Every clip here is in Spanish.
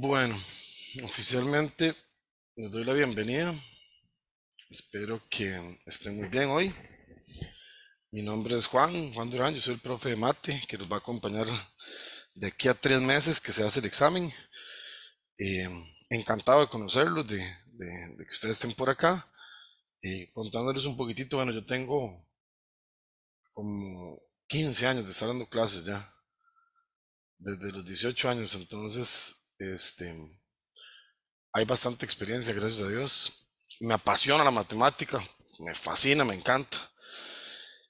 Bueno, oficialmente les doy la bienvenida. Espero que estén muy bien hoy. Mi nombre es Juan, Juan Durán, yo soy el profe de mate que nos va a acompañar de aquí a tres meses que se hace el examen. Eh, encantado de conocerlos, de, que ustedes estén por acá. Eh, contándoles un poquitito, bueno, yo tengo como 15 años de estar dando clases ya, desde los 18 años, entonces, este, hay bastante experiencia, gracias a Dios. Me apasiona la matemática, me fascina, me encanta.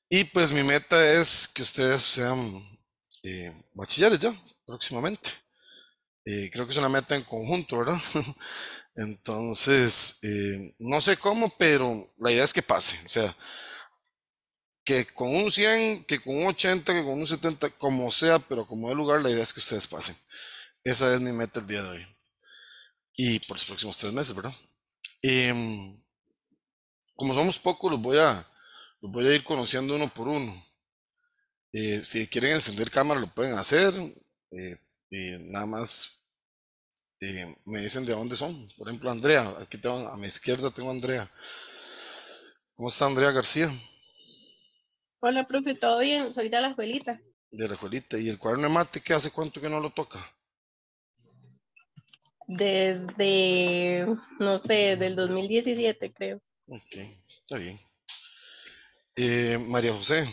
Y pues mi meta es que ustedes sean eh, bachilleres ya, próximamente. Eh, creo que es una meta en conjunto, ¿verdad? Entonces, eh, no sé cómo, pero la idea es que pase. O sea, que con un 100, que con un 80, que con un 70, como sea, pero como de lugar, la idea es que ustedes pasen. Esa es mi meta el día de hoy. Y por los próximos tres meses, ¿verdad? Em, como somos pocos, los voy a, los voy a ir conociendo uno por uno. Eh, si quieren encender cámara, lo pueden hacer. Eh, eh, nada más eh, me dicen de dónde son. Por ejemplo, Andrea. Aquí tengo, a mi izquierda tengo a Andrea. ¿Cómo está Andrea García? Hola, profe, ¿todo bien? Soy de la escuelita. De la escuelita. ¿Y el cuaderno de mate qué hace cuánto que no lo toca? Desde, no sé, del 2017, creo. Ok, está bien. Eh, María José,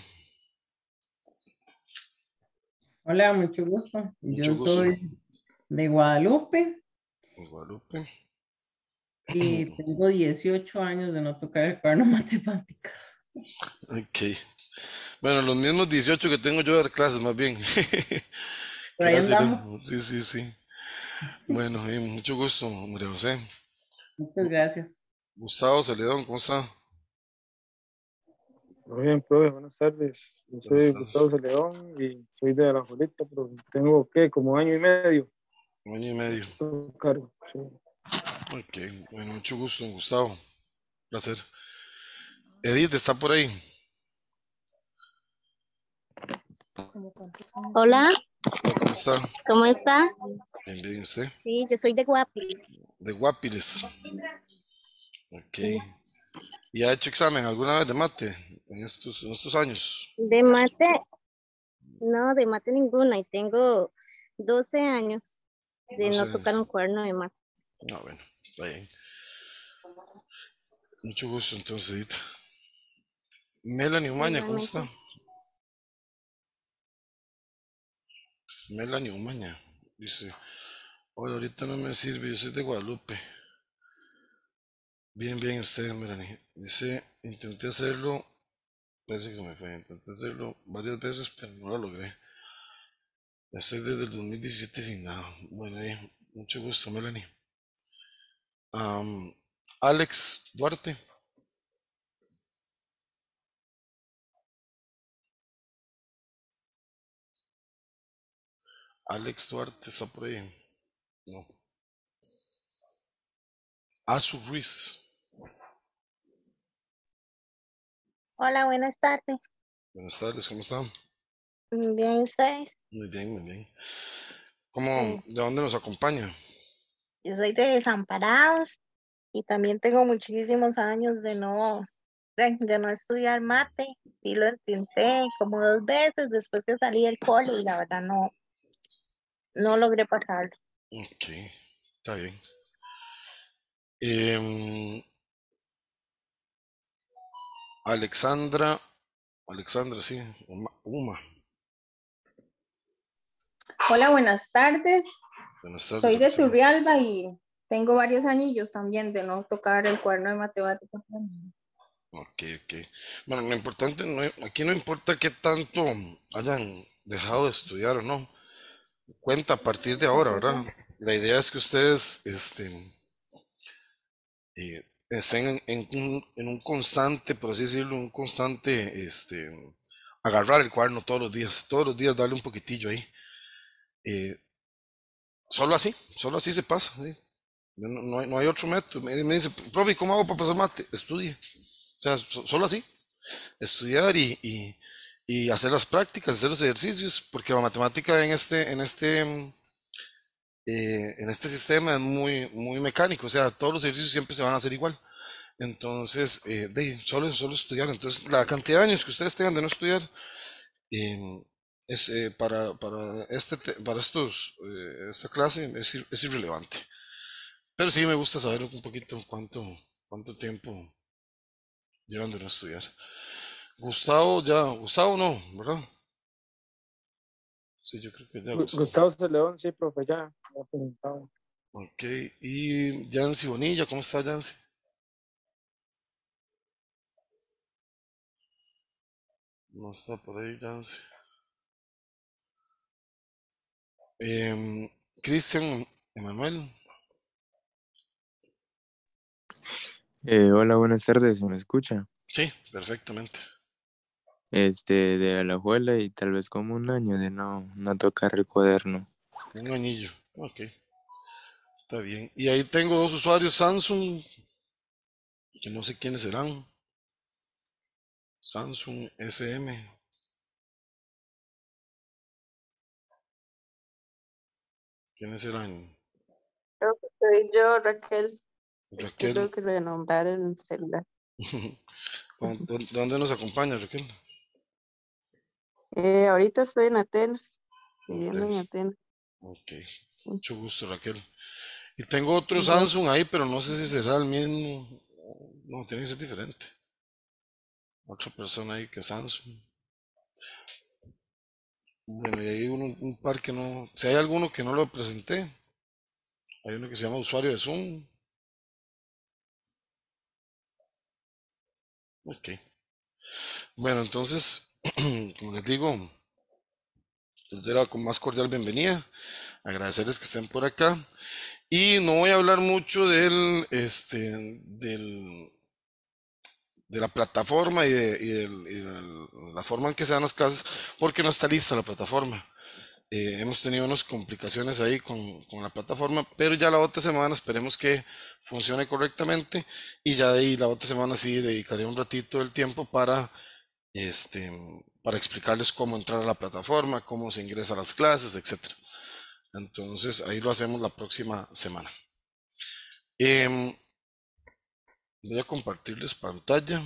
Hola, mucho gusto. mucho Yo gusto. soy de Guadalupe En Guadalupe. y tengo 18 años de no tocar el cuaderno de matemáticas. Ok. Bueno, los mismos 18 que tengo yo de dar clases, más bien. Sí, sí, sí. Bueno, eh, mucho gusto, María José. Muchas gracias. Gustavo Celedón, ¿cómo está? Muy bien, profe, buenas tardes. Yo ¿Cómo soy? Gustavo Celedón y soy de la Jolita, pero tengo, ¿qué? Como año y medio. Un año y medio. cargo, sí. Ok, bueno, mucho gusto, Gustavo. Placer. Edith, ¿está por ahí? Hola, ¿Cómo está? ¿cómo está? Bien, bien, ¿usted? Sí, yo soy de Guapi. De Guapiles. Ok. ¿Y ha hecho examen alguna vez de mate en estos, en estos años? De mate, no, de mate ninguna. Y tengo 12 años de 12 no tocar años. un cuerno de mate. No, bueno, está bien. Mucho gusto, entonces, Edith. Melanie Umaña, ¿cómo está? Melanie Umaña dice: Hola, ahorita no me sirve, yo soy de Guadalupe. Bien, bien, usted, Melanie. Dice: Intenté hacerlo, parece que se me fue. Intenté hacerlo varias veces, pero no lo logré. Estoy desde el 2017 sin nada. Bueno, eh, mucho gusto, Melanie. Am, Alex Duarte. Alex Duarte está por ahí. No. Azu Ruiz. Hola, buenas tardes. Buenas tardes, ¿cómo están? Bien, ustedes. Muy bien, muy bien. ¿Cómo, de dónde nos acompaña? Yo soy de Desamparados y también tengo muchísimos años de no, de, de no estudiar mate. Sí lo intenté como dos veces después que salí del cole y la verdad no, no logré pasarlo. Ok, está bien. Em, Alexandra, Alexandra, sí, Uma, Uma. Hola, buenas tardes. Buenas tardes. Soy de. Turrialba y tengo varios anillos también de no tocar el cuaderno de matemáticas. Ok, ok. Bueno, lo importante, no, aquí no importa qué tanto hayan dejado de estudiar o no. Cuenta a partir de ahora, ¿verdad? La idea es que ustedes este, eh, estén en, un, constante, por así decirlo, un constante, este, agarrar el cuaderno todos los días, todos los días darle un poquitillo ahí. Eh, solo así, solo así se pasa. No, hay, otro método. Me, me dice, profe, ¿cómo hago para pasar mate? Estudie. O sea, so- solo así. Estudiar y, y- y hacer las prácticas, hacer los ejercicios, porque la matemática en este, en este, eh, en este sistema es muy, muy mecánico, o sea, todos los ejercicios siempre se van a hacer igual. Entonces, eh, de, solo, solo estudiar. Entonces, la cantidad de años que ustedes tengan de no estudiar em, es, eh, para, para, este, te- para estos, eh, esta clase es, es irrelevante. Pero sí me gusta saber un poquito cuánto, cuánto tiempo llevan de no estudiar. Gustavo, ya, Gustavo no, ¿verdad? Sí, yo creo que ya Gu- Gustavo. Gustavo C. León, sí, profe, ya. ya preguntaba. Ok, y Yancy Bonilla, ¿cómo está Yancy? No está por ahí Yancy. Em, Cristian Emanuel, Eh, hola, buenas tardes, ¿me escucha? sí, perfectamente. Este, de Alajuela y tal vez como un año de no, no tocar el cuaderno. Un añillo, ok, está bien. Y ahí tengo dos usuarios Samsung, que no sé quiénes serán. Samsung SM. ¿Quiénes serán? Creo que soy yo, Raquel. que Raquel. Tengo que renombrar el celular. ¿Cuán- ¿Dó- ¿Dónde nos acompaña Raquel? Eh, ahorita estoy en Atenas, viviendo en Atenas. Ok, mucho gusto Raquel. Y tengo otro Samsung ahí, pero no sé si será el mismo. No, tiene que ser diferente. Otra persona ahí que Samsung. Bueno, y hay uno, un par que no. Si hay alguno que no lo presenté, hay uno que se llama usuario de Zoom. Ok. Bueno, entonces, como les digo, les doy la más cordial bienvenida. Agradecerles que estén por acá. Y no voy a hablar mucho del, este, del, de la plataforma y de, y del- y de la forma en que se dan las clases, porque no está lista la plataforma. Eh, hemos tenido unas complicaciones ahí con, con la plataforma, pero ya la otra semana esperemos que funcione correctamente y ya de ahí la otra semana sí dedicaré un ratito del tiempo para, este, para explicarles cómo entrar a la plataforma, cómo se ingresa a las clases, etc. Entonces ahí lo hacemos la próxima semana. Em, voy a compartirles pantalla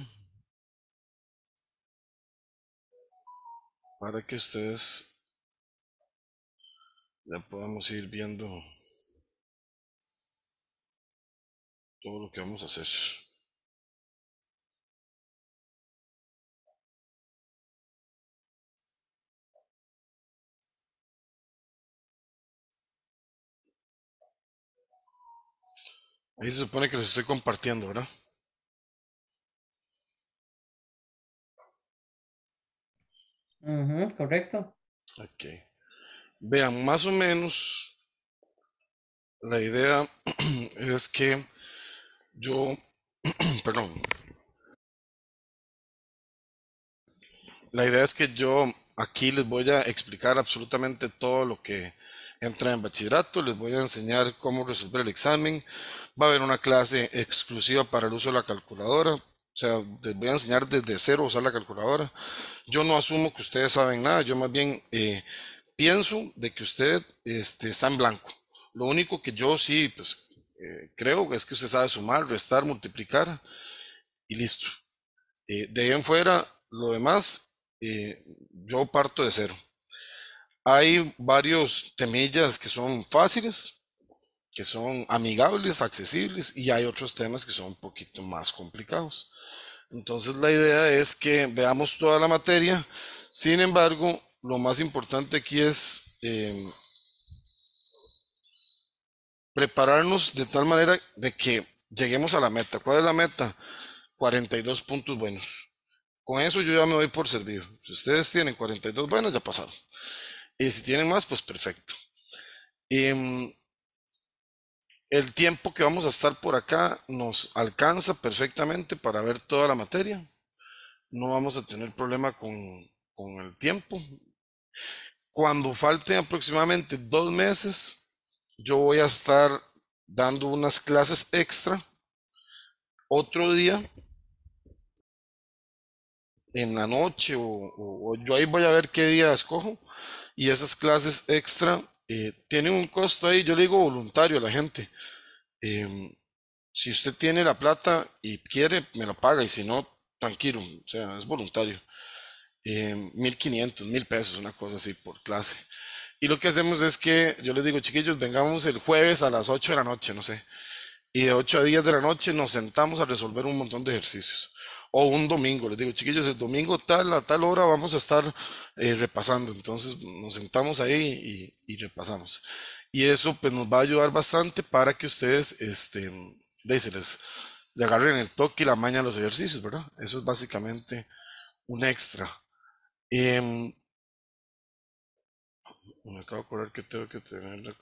para que ustedes ya podamos ir viendo todo lo que vamos a hacer. Ahí se supone que les estoy compartiendo, ¿verdad? Correcto. Ok. Vean, más o menos la idea es que yo, perdón, la idea es que yo aquí les voy a explicar absolutamente todo lo que entra en bachillerato, les voy a enseñar cómo resolver el examen, va a haber una clase exclusiva para el uso de la calculadora, o sea, les voy a enseñar desde cero a usar la calculadora. Yo no asumo que ustedes saben nada, yo más bien eh, pienso de que usted este, está en blanco. Lo único que yo sí, pues, eh, creo es que usted sabe sumar, restar, multiplicar y listo. Eh, de ahí en fuera, lo demás, yo parto de cero. Hay varios temillas que son fáciles, que son amigables, accesibles, y hay otros temas que son un poquito más complicados. Entonces la idea es que veamos toda la materia. Sin embargo, lo más importante aquí es eh, prepararnos de tal manera de que lleguemos a la meta. ¿Cuál es la meta? 42 puntos buenos. Con eso yo ya me doy por servido. Si ustedes tienen 42 buenos, ya pasaron. Y si tienen más, pues perfecto. Em, el tiempo que vamos a estar por acá nos alcanza perfectamente para ver toda la materia. No vamos a tener problema con, con el tiempo. Cuando falten aproximadamente dos meses, yo voy a estar dando unas clases extra otro día en la noche o, o- o yo ahí voy a ver qué día escojo y esas clases extra eh, tiene un costo ahí, yo le digo voluntario a la gente. Em, si usted tiene la plata y quiere, me lo paga y si no, tranquilo, o sea, es voluntario. Eh, 1500, mil pesos, una cosa así por clase. Y lo que hacemos es que yo les digo, chiquillos, vengamos el jueves a las 8 de la noche, no sé. Y de 8 a 10 de la noche nos sentamos a resolver un montón de ejercicios. O un domingo, les digo, chiquillos, el domingo tal, a tal hora vamos a estar eh, repasando. Entonces nos sentamos ahí y, repasamos. Y eso pues nos va a ayudar bastante para que ustedes, este, de, se les, le agarren el toque y la maña a los ejercicios, ¿verdad? Eso es básicamente un extra. Em, me acabo de acordar que tengo que tener la,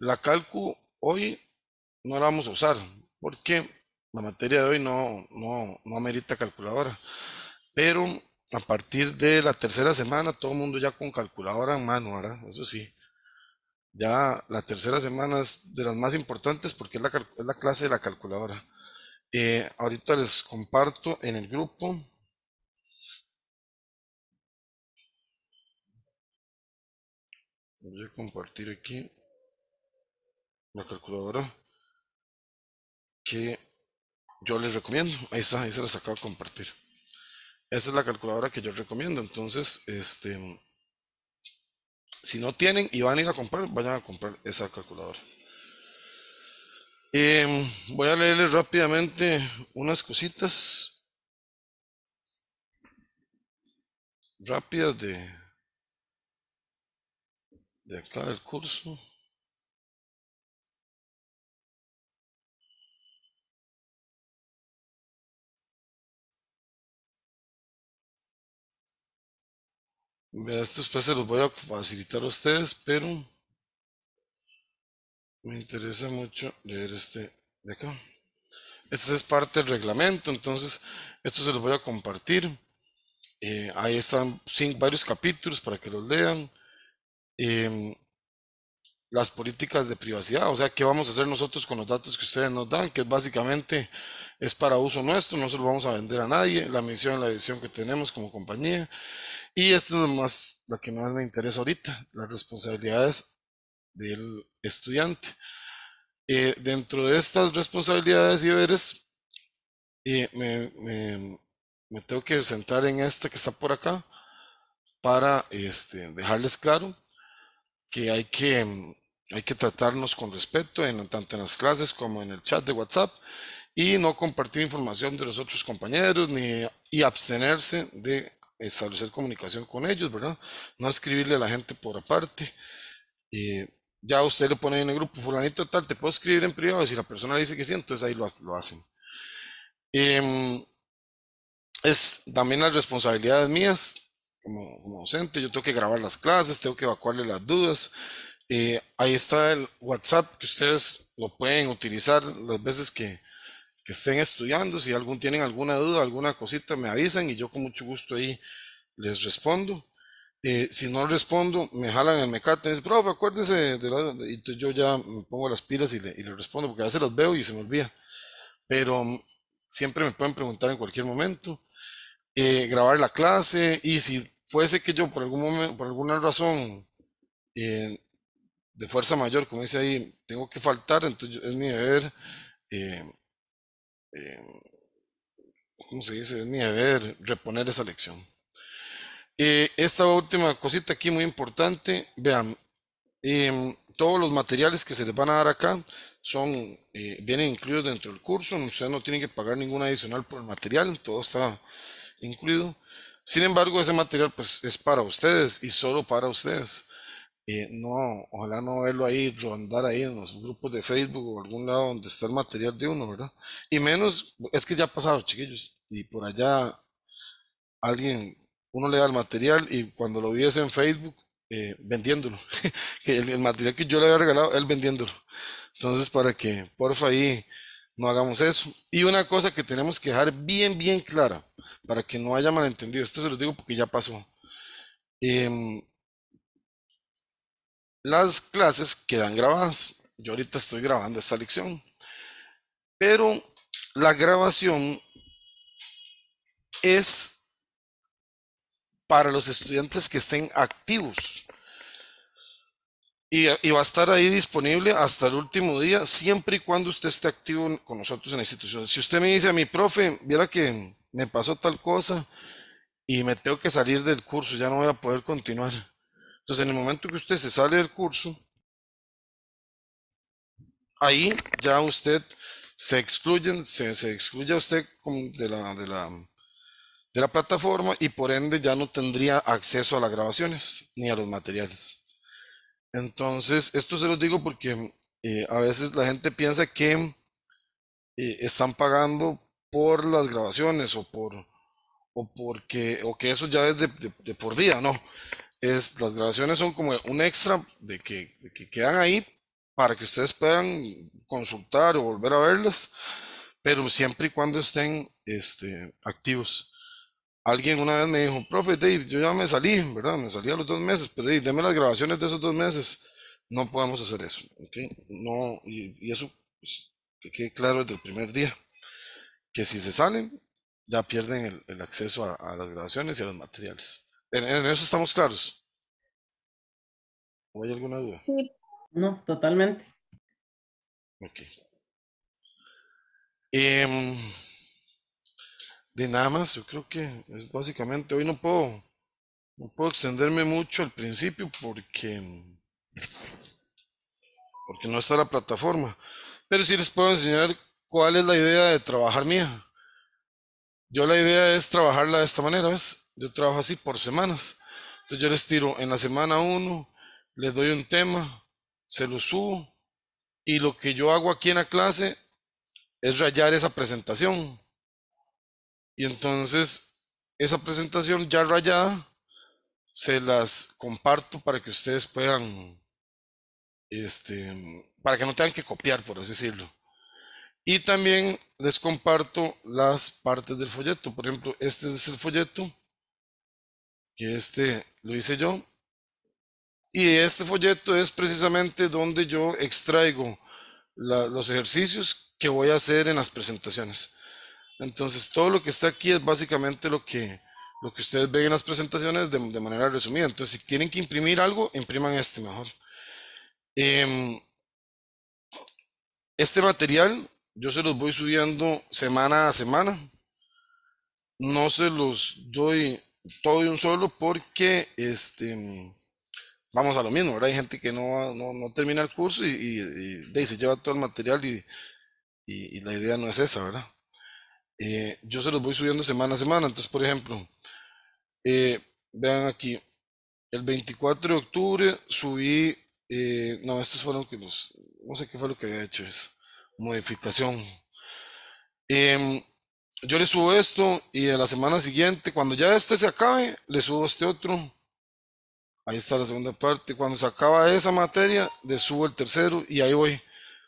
la calcu hoy no la vamos a usar porque la materia de hoy no, no, no amerita calculadora. Pero a partir de la tercera semana, todo el mundo ya con calculadora en mano, ¿verdad? Eso sí. Ya la tercera semana es de las más importantes porque es la, es la clase de la calculadora. Eh, ahorita les comparto en el grupo. Voy a compartir aquí la calculadora que yo les recomiendo. Ahí está, ahí se las acabo de compartir. Esa es la calculadora que yo recomiendo. Entonces, este, si no tienen y van a ir a comprar, vayan a comprar esa calculadora. Eh, voy a leerles rápidamente unas cositas rápidas de, de acá del curso. Estos se los voy a facilitar a ustedes, pero me interesa mucho leer este de acá. Este es parte del reglamento, entonces esto se los voy a compartir. Eh, ahí están varios capítulos para que los lean. Eh, las políticas de privacidad, o sea, qué vamos a hacer nosotros con los datos que ustedes nos dan, que básicamente es para uso nuestro, no se lo vamos a vender a nadie, la misión, la visión que tenemos como compañía. Y esto es más, lo que más me interesa ahorita, las responsabilidades del estudiante. Eh, dentro de estas responsabilidades y deberes, eh, me, me, me, tengo que centrar en esta que está por acá para este, dejarles claro que hay que hay que tratarnos con respeto en, tanto en las clases como en el chat de WhatsApp y no compartir información de los otros compañeros ni y abstenerse de establecer comunicación con ellos, ¿verdad? No escribirle a la gente por aparte. Eh, ya usted le pone en el grupo, fulanito tal, te puedo escribir en privado, si la persona dice que sí, entonces ahí lo, hacen. Eh, es también las responsabilidades mías como, como, docente, yo tengo que grabar las clases, tengo que evacuarle las dudas. Eh, ahí está el WhatsApp que ustedes lo pueden utilizar las veces que, estén estudiando. Si algún tienen alguna duda, alguna cosita, me avisan y yo con mucho gusto ahí les respondo. Eh, si no respondo, me jalan el mecate y dicen, profe, acuérdese de la... Y entonces yo ya me pongo las pilas y le, respondo, porque a veces los veo y se me olvida. Pero mm, siempre me pueden preguntar en cualquier momento. Eh, grabar la clase y si fuese que yo por algún por alguna razón de fuerza mayor, como dice ahí, tengo que faltar, entonces es mi deber, eh, eh, ¿cómo se dice? Es mi deber reponer esa lección. Eh, esta última cosita aquí muy importante, vean, em, todos los materiales que se les van a dar acá son, eh, vienen incluidos dentro del curso, ustedes no tienen que pagar ningún adicional por el material, todo está incluido. Sin embargo, ese material pues es para ustedes y solo para ustedes. No, ojalá no verlo ahí, rondar ahí en los grupos de Facebook o algún lado donde está el material de uno, ¿verdad? Y menos, es que ya ha pasado, chiquillos, y por allá alguien, uno le da el material y cuando lo viese en Facebook, eh, vendiéndolo, que el, material que yo le había regalado, él vendiéndolo. Entonces, para que, porfa, ahí no hagamos eso. Y una cosa que tenemos que dejar bien, bien clara, para que no haya malentendido, esto se lo digo porque ya pasó. Eh, las clases quedan grabadas. Yo ahorita estoy grabando esta lección. Pero la grabación es para los estudiantes que estén activos. Y, va a estar ahí disponible hasta el último día, siempre y cuando usted esté activo con nosotros en la institución. Si usted me dice a mi profe, viera que me pasó tal cosa y me tengo que salir del curso, ya no voy a poder continuar. Entonces, en el momento que usted se sale del curso, ahí ya usted se excluyen, se, se excluye a usted de la, plataforma y por ende ya no tendría acceso a las grabaciones ni a los materiales. Entonces, esto se los digo porque eh, a veces la gente piensa que eh, están pagando por las grabaciones o por o porque o que eso ya es de- de por vida, no. Es, las grabaciones son como un extra de que, quedan ahí para que ustedes puedan consultar o volver a verlas, pero siempre y cuando estén este, activos. Alguien una vez me dijo, profe, Dave, yo ya me salí, ¿verdad? Me salí a los dos meses, pero Dave, deme las grabaciones de esos dos meses. No podemos hacer eso, ¿ok? No, y, eso pues, que quede claro desde el primer día, que si se salen, ya pierden el, acceso a las grabaciones y a los materiales. En, en eso estamos claros. ¿O hay alguna duda? Sí, No, totalmente. Ok. Em, de nada más, yo creo que es básicamente, hoy no puedo, no puedo extenderme mucho al principio porque, porque no está la plataforma, pero sí les puedo enseñar cuál es la idea de trabajar mía. Yo la idea es trabajarla de esta manera, ¿ves? Yo trabajo así por semanas. Entonces yo les tiro en la semana uno, les doy un tema, se lo subo y lo que yo hago aquí en la clase es rayar esa presentación. Y entonces esa presentación ya rayada se las comparto para que ustedes puedan, este, para que no tengan que copiar, por así decirlo. Y también les comparto las partes del folleto. Por ejemplo, este es el folleto, que este lo hice yo. Y este folleto es precisamente donde yo extraigo la- los ejercicios que voy a hacer en las presentaciones. Entonces, todo lo que está aquí es básicamente lo que, lo que ustedes ven en las presentaciones de, de manera resumida. Entonces, si tienen que imprimir algo, impriman este mejor. Em, este material yo se los voy subiendo semana a semana. No se los doy todo de un solo porque este, vamos a lo mismo, ¿verdad? Hay gente que no, no, no termina el curso y, y- y ahí se lleva todo el material y, y- y la idea no es esa, ¿verdad? Eh, yo se los voy subiendo semana a semana. Entonces, por ejemplo, eh, vean aquí, el 24 de octubre subí, eh, no, estos fueron que los, no sé qué fue lo que había hecho, es modificación. Em, yo le subo esto y a la semana siguiente, cuando ya este se acabe, le subo este otro. Ahí está la segunda parte. Cuando se acaba esa materia, le subo el tercero y ahí voy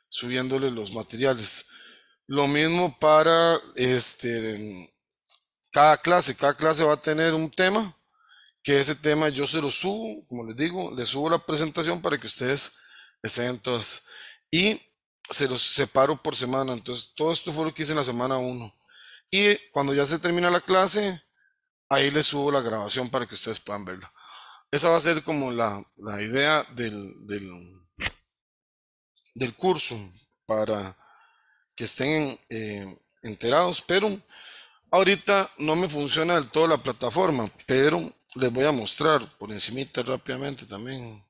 subiéndole los materiales. Lo mismo para este, cada clase. Cada clase va a tener un tema, que ese tema yo se lo subo, como les digo, le subo la presentación para que ustedes estén en todas. Y se los separo por semana. Entonces, todo esto fue lo que hice en la semana 1. Y cuando ya se termina la clase, ahí les subo la grabación para que ustedes puedan verla. Esa va a ser como la, la idea del, del, del curso para que estén eh, enterados, pero ahorita no me funciona del todo la plataforma, pero les voy a mostrar por encimita rápidamente también.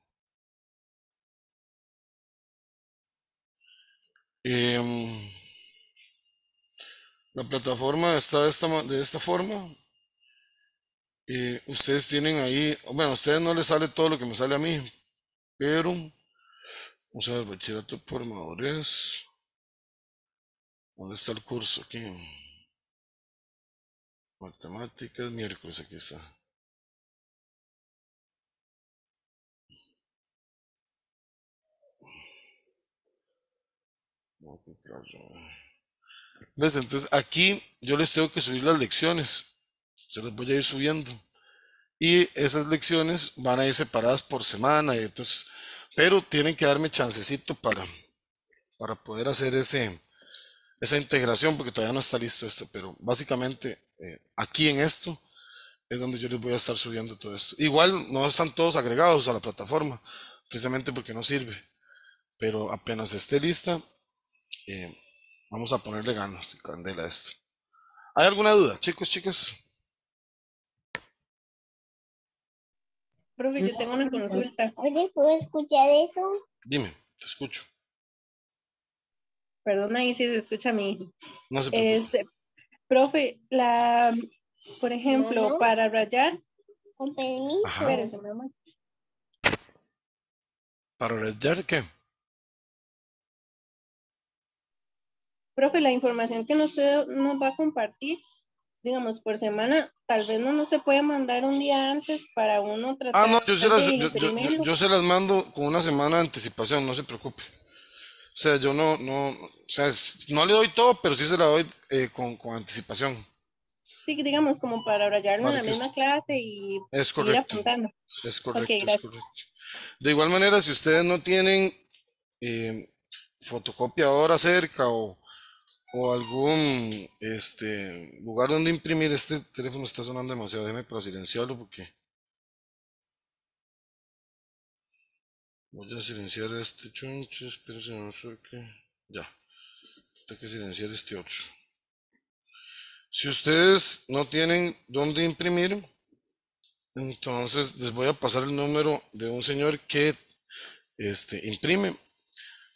Em, la plataforma está de esta, de esta forma. Eh, ustedes tienen ahí, bueno, a ustedes no les sale todo lo que me sale a mí, pero vamos a ver, bachillerato por madurez. ¿Dónde está el curso? Aquí. Matemáticas, miércoles, aquí está. ¿Ves? Entonces aquí yo les tengo que subir las lecciones. Se las voy a ir subiendo. Y esas lecciones van a ir separadas por semana. Entonces, pero tienen que darme chancecito para, para poder hacer ese, esa integración, porque todavía no está listo esto. Pero básicamente eh, aquí en esto es donde yo les voy a estar subiendo todo esto. Igual no están todos agregados a la plataforma. precisamente porque no sirve. Pero apenas esté lista, eh, vamos a ponerle ganas y candela a esto. ¿Hay alguna duda, chicos, chicas? Profe, yo tengo una consulta. Oye, ¿puedo escuchar eso? Dime, te escucho. Perdona ahí si se escucha a mi hijo. No se preocupe. Este, profe, la, por ejemplo, para rayar, Con permiso. Espérese, mi amor. ¿Para rayar qué? Profe, la información que usted nos va a compartir, digamos, por semana, tal vez no, no se puede mandar un día antes para uno tratar Ah, no, yo se las, yo, se las mando con una semana de anticipación, no se preocupe. O sea, yo no, no, o sea, es- no le doy todo, pero sí se la doy eh, con, con anticipación. Sí, digamos, como para rayarlo en la misma clase y Es ir apuntando. es correcto, es correcto. De igual manera, si ustedes no tienen eh, fotocopiadora cerca o, o algún este, lugar donde imprimir, este teléfono está sonando demasiado, déjeme para silenciarlo porque voy a silenciar este chuncho, espérense, no sé qué, ya, tengo que silenciar este otro. Si ustedes no tienen dónde imprimir, entonces les voy a pasar el número de un señor que este, imprime,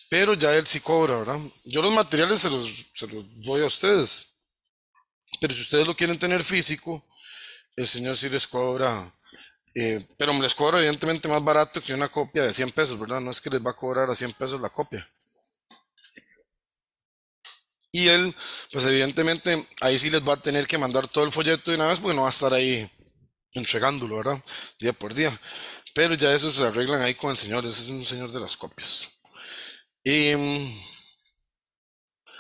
pero ya él sí cobra, ¿verdad? Yo los materiales se los, doy a ustedes, pero si ustedes lo quieren tener físico, el señor sí les cobra, eh, pero me les cobra evidentemente más barato que una copia de 100 pesos, ¿verdad? No es que les va a cobrar a 100 pesos la copia. Y él, pues evidentemente, ahí sí les va a tener que mandar todo el folleto de una vez, porque no va a estar ahí entregándolo, ¿verdad? Día por día. Pero ya eso se arreglan ahí con el señor, ese es un señor de las copias. Mm,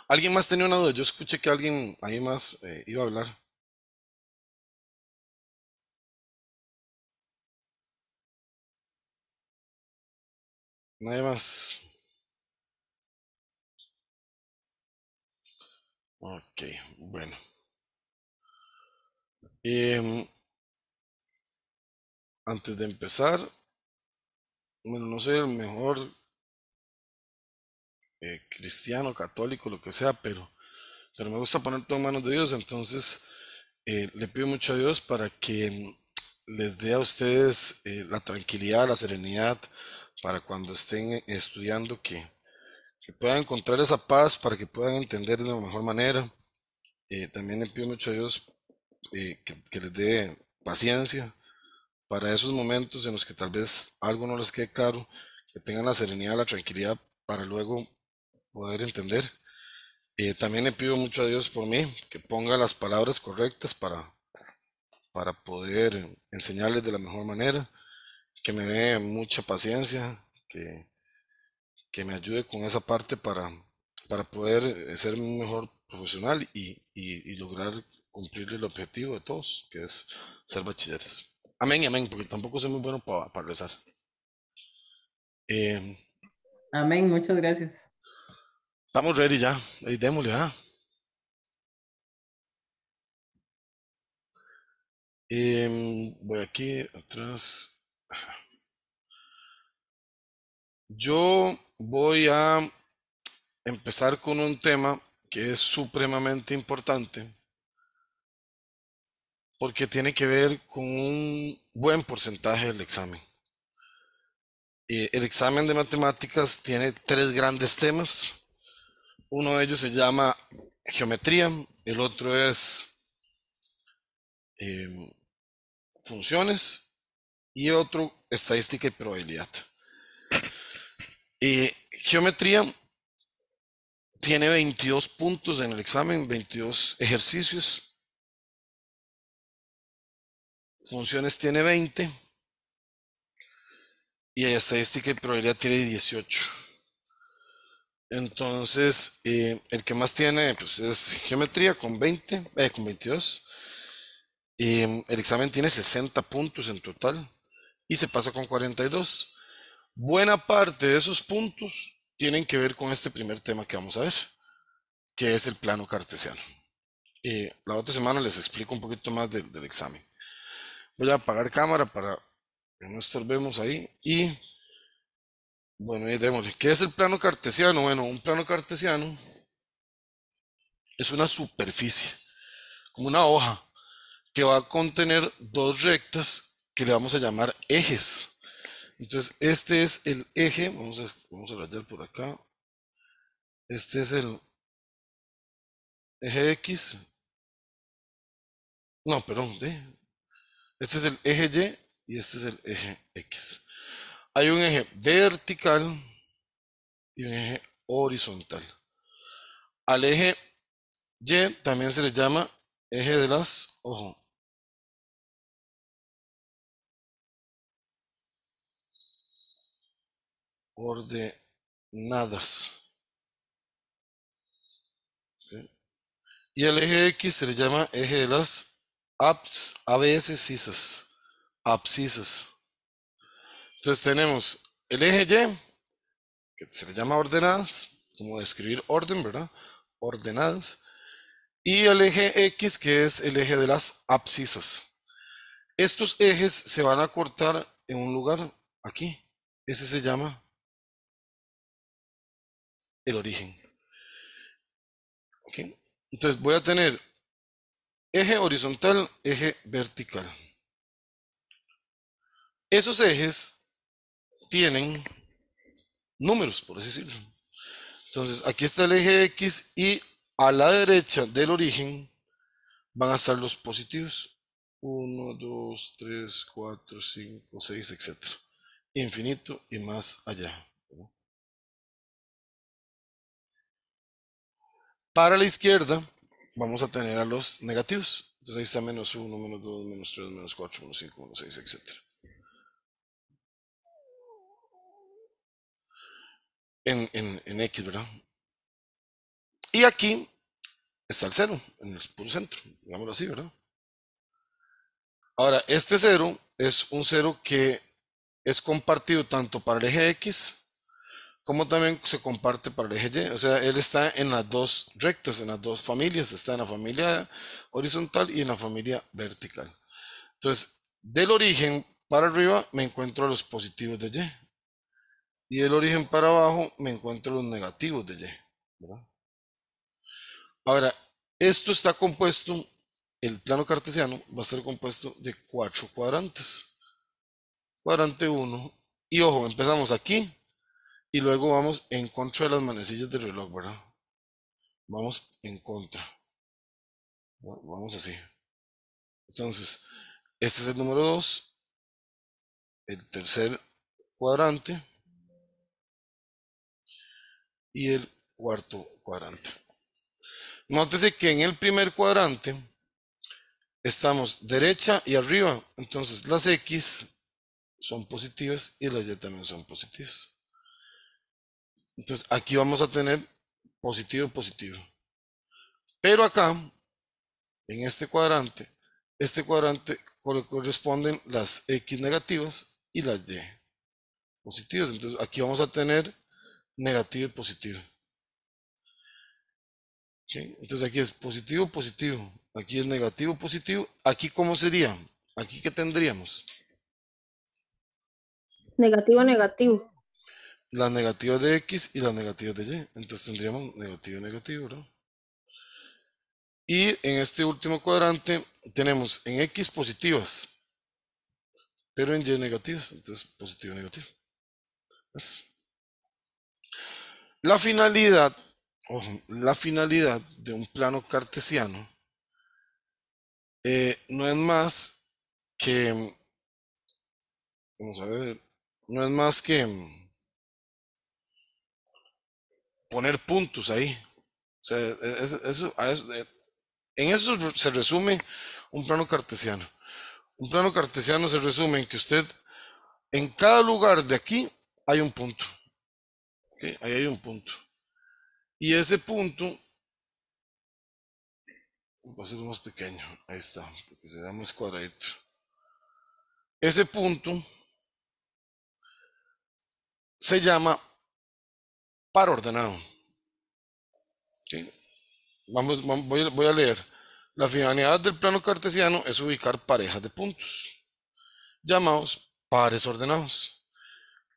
¿Alguien más tenía una duda? Yo escuché que alguien ahí más eh, iba a hablar. Nadie más. Ok, bueno. Em, antes de empezar, bueno, no soy el mejor eh, cristiano, católico, lo que sea, pero, pero me gusta poner todo en manos de Dios, entonces eh, le pido mucho a Dios para que mm, les dé a ustedes eh, la tranquilidad, la serenidad, para cuando estén eh, estudiando, que, que puedan encontrar esa paz, para que puedan entender de la mejor manera. Eh, también le pido mucho a Dios eh, que, que les dé paciencia para esos momentos en los que tal vez algo no les quede claro, que tengan la serenidad, la tranquilidad para luego poder entender. Eh, también le pido mucho a Dios por mí, que ponga las palabras correctas para, para poder enseñarles de la mejor manera, que me dé mucha paciencia, que, que me ayude con esa parte para, para poder ser un mejor profesional y, y- y lograr cumplir el objetivo de todos, que es ser bachilleres. Amén y amén, porque tampoco soy muy bueno para, para rezar. Eh, Amén, muchas gracias. Estamos ready ya, Ey, démosle, ah. Em, voy aquí atrás. Yo voy a empezar con un tema que es supremamente importante porque tiene que ver con un buen porcentaje del examen. Eh, el examen de matemáticas tiene tres grandes temas. Uno de ellos se llama geometría, el otro es em, funciones y otro estadística y probabilidad. Eh, geometría tiene 22 puntos en el examen, 22 ejercicios. Funciones tiene 20 y estadística y probabilidad tiene 18. Entonces, eh, el que más tiene pues, es geometría con 20, eh, con 22. Em, el examen tiene 60 puntos en total y se pasa con 42. Buena parte de esos puntos tienen que ver con este primer tema que vamos a ver, que es el plano cartesiano. Eh, la otra semana les explico un poquito más del examen. Voy a apagar cámara para que no estorbemos ahí y Bueno, y démosle. ¿Qué es el plano cartesiano? Bueno, un plano cartesiano es una superficie, como una hoja, que va a contener dos rectas que le vamos a llamar ejes. Entonces, este es el eje, vamos a, vamos a rayar por acá. Este es el eje X. No, perdón, este es el eje Y y este es el eje X. Hay un eje vertical y un eje horizontal. Al eje Y también se le llama eje de las, ojo, ordenadas. Y el eje X se le llama eje de las abscisas. Abscisas. Entonces tenemos el eje Y, que se le llama ordenadas, como describir orden, ¿verdad? Ordenadas. Y el eje X, que es el eje de las abscisas. Estos ejes se van a cortar en un lugar aquí. Ese se llama el origen. Entonces voy a tener eje horizontal, eje vertical. Esos ejes tienen números, por así decirlo. Entonces aquí está el eje X y a la derecha del origen van a estar los positivos. 1, 2, 3, 4, 5, 6, etc. Infinito y más allá. Para la izquierda vamos a tener a los negativos. Entonces ahí está menos 1, menos 2, menos 3, menos 4, menos 5, menos 6, etc. En, en, en X, ¿verdad? Y aquí está el 0, en el puro centro, digámoslo así, ¿verdad? Ahora, este 0 es un 0 que es compartido tanto para el eje X como también se comparte para el eje Y. O sea, él está en las dos rectas, en las dos familias. Está en la familia horizontal y en la familia vertical. Entonces, del origen para arriba me encuentro los positivos de Y. Y del origen para abajo me encuentro los negativos de Y. Ahora, esto está compuesto, el plano cartesiano va a estar compuesto de cuatro cuadrantes. Cuadrante 1. Y ojo, empezamos aquí y luego vamos en contra de las manecillas del reloj, ¿verdad? Vamos en contra. Vamos así. Entonces, este es el número 2. El tercer cuadrante. Y el cuarto cuadrante. Nótese que en el primer cuadrante estamos derecha y arriba. Entonces las X son positivas y las Y también son positivas. Entonces aquí vamos a tener positivo, positivo. Pero acá, en este cuadrante, este cuadrante corresponden las X negativas y las Y positivas. Entonces aquí vamos a tener negativo y positivo. Entonces aquí es positivo, positivo. Aquí es negativo, positivo. Aquí cómo sería? Aquí qué tendríamos? Negativo, negativo las negativas de X y las negativas de Y. Entonces tendríamos negativo, negativo, ¿no? Y en este último cuadrante tenemos en X positivas, pero en Y negativas. Entonces positivo, negativo. La finalidad, la finalidad de un plano cartesiano eh, no es más que, vamos a ver, no es más que poner puntos ahí. Eh, en eso se resume un plano cartesiano. Un plano cartesiano se resume en que usted, en cada lugar de aquí, hay un punto. Ahí hay un punto. Y ese punto, va a ser más pequeño, ahí está, porque se da más cuadradito. Ese punto se llama par ordenado. Vamos, voy, a leer. La finalidad del plano cartesiano es ubicar parejas de puntos, llamados pares ordenados,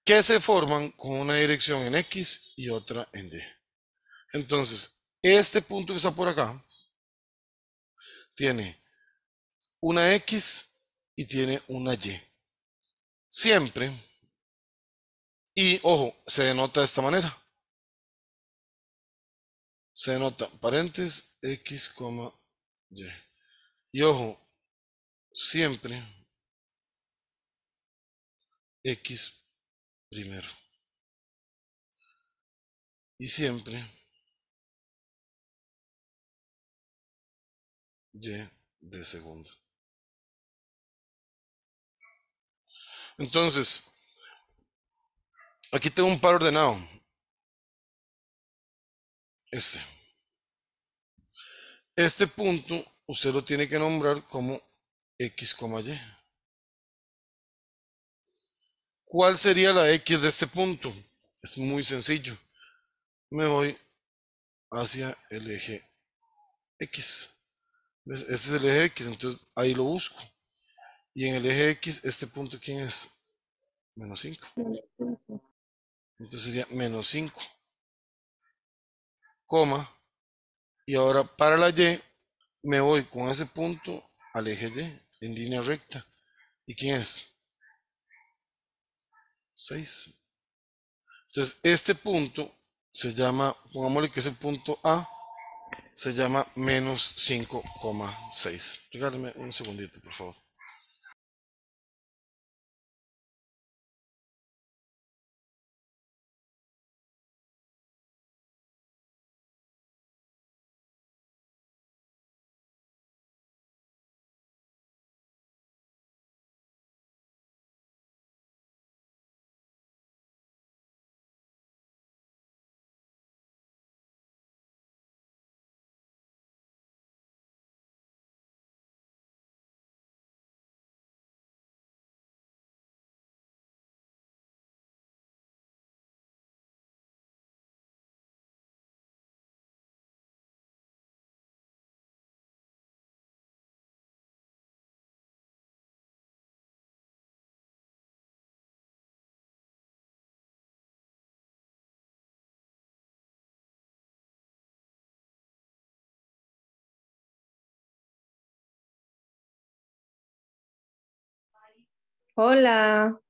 que se forman con una dirección en X y otra en Y. Entonces, este punto que está por acá tiene una X y tiene una Y. Siempre. Y ojo, se denota de esta manera. Se denota paréntesis X, Y. Y ojo, siempre X primero. Y siempre Y de segundo. Entonces, aquí tengo un par ordenado. Este. Este punto usted lo tiene que nombrar como X, Y. ¿Cuál sería la X de este punto? Es muy sencillo. Me voy hacia el eje X. Este es el eje X, entonces ahí lo busco. Y en el eje X, este punto, ¿quién es? Menos 5. Entonces sería menos 5. Coma. Y ahora para la Y, me voy con ese punto al eje Y, en línea recta. ¿Y quién es? 6. Entonces, este punto se llama, pongámosle que es el punto A, se llama menos 5,6. Regálame un segundito, por favor. Hola.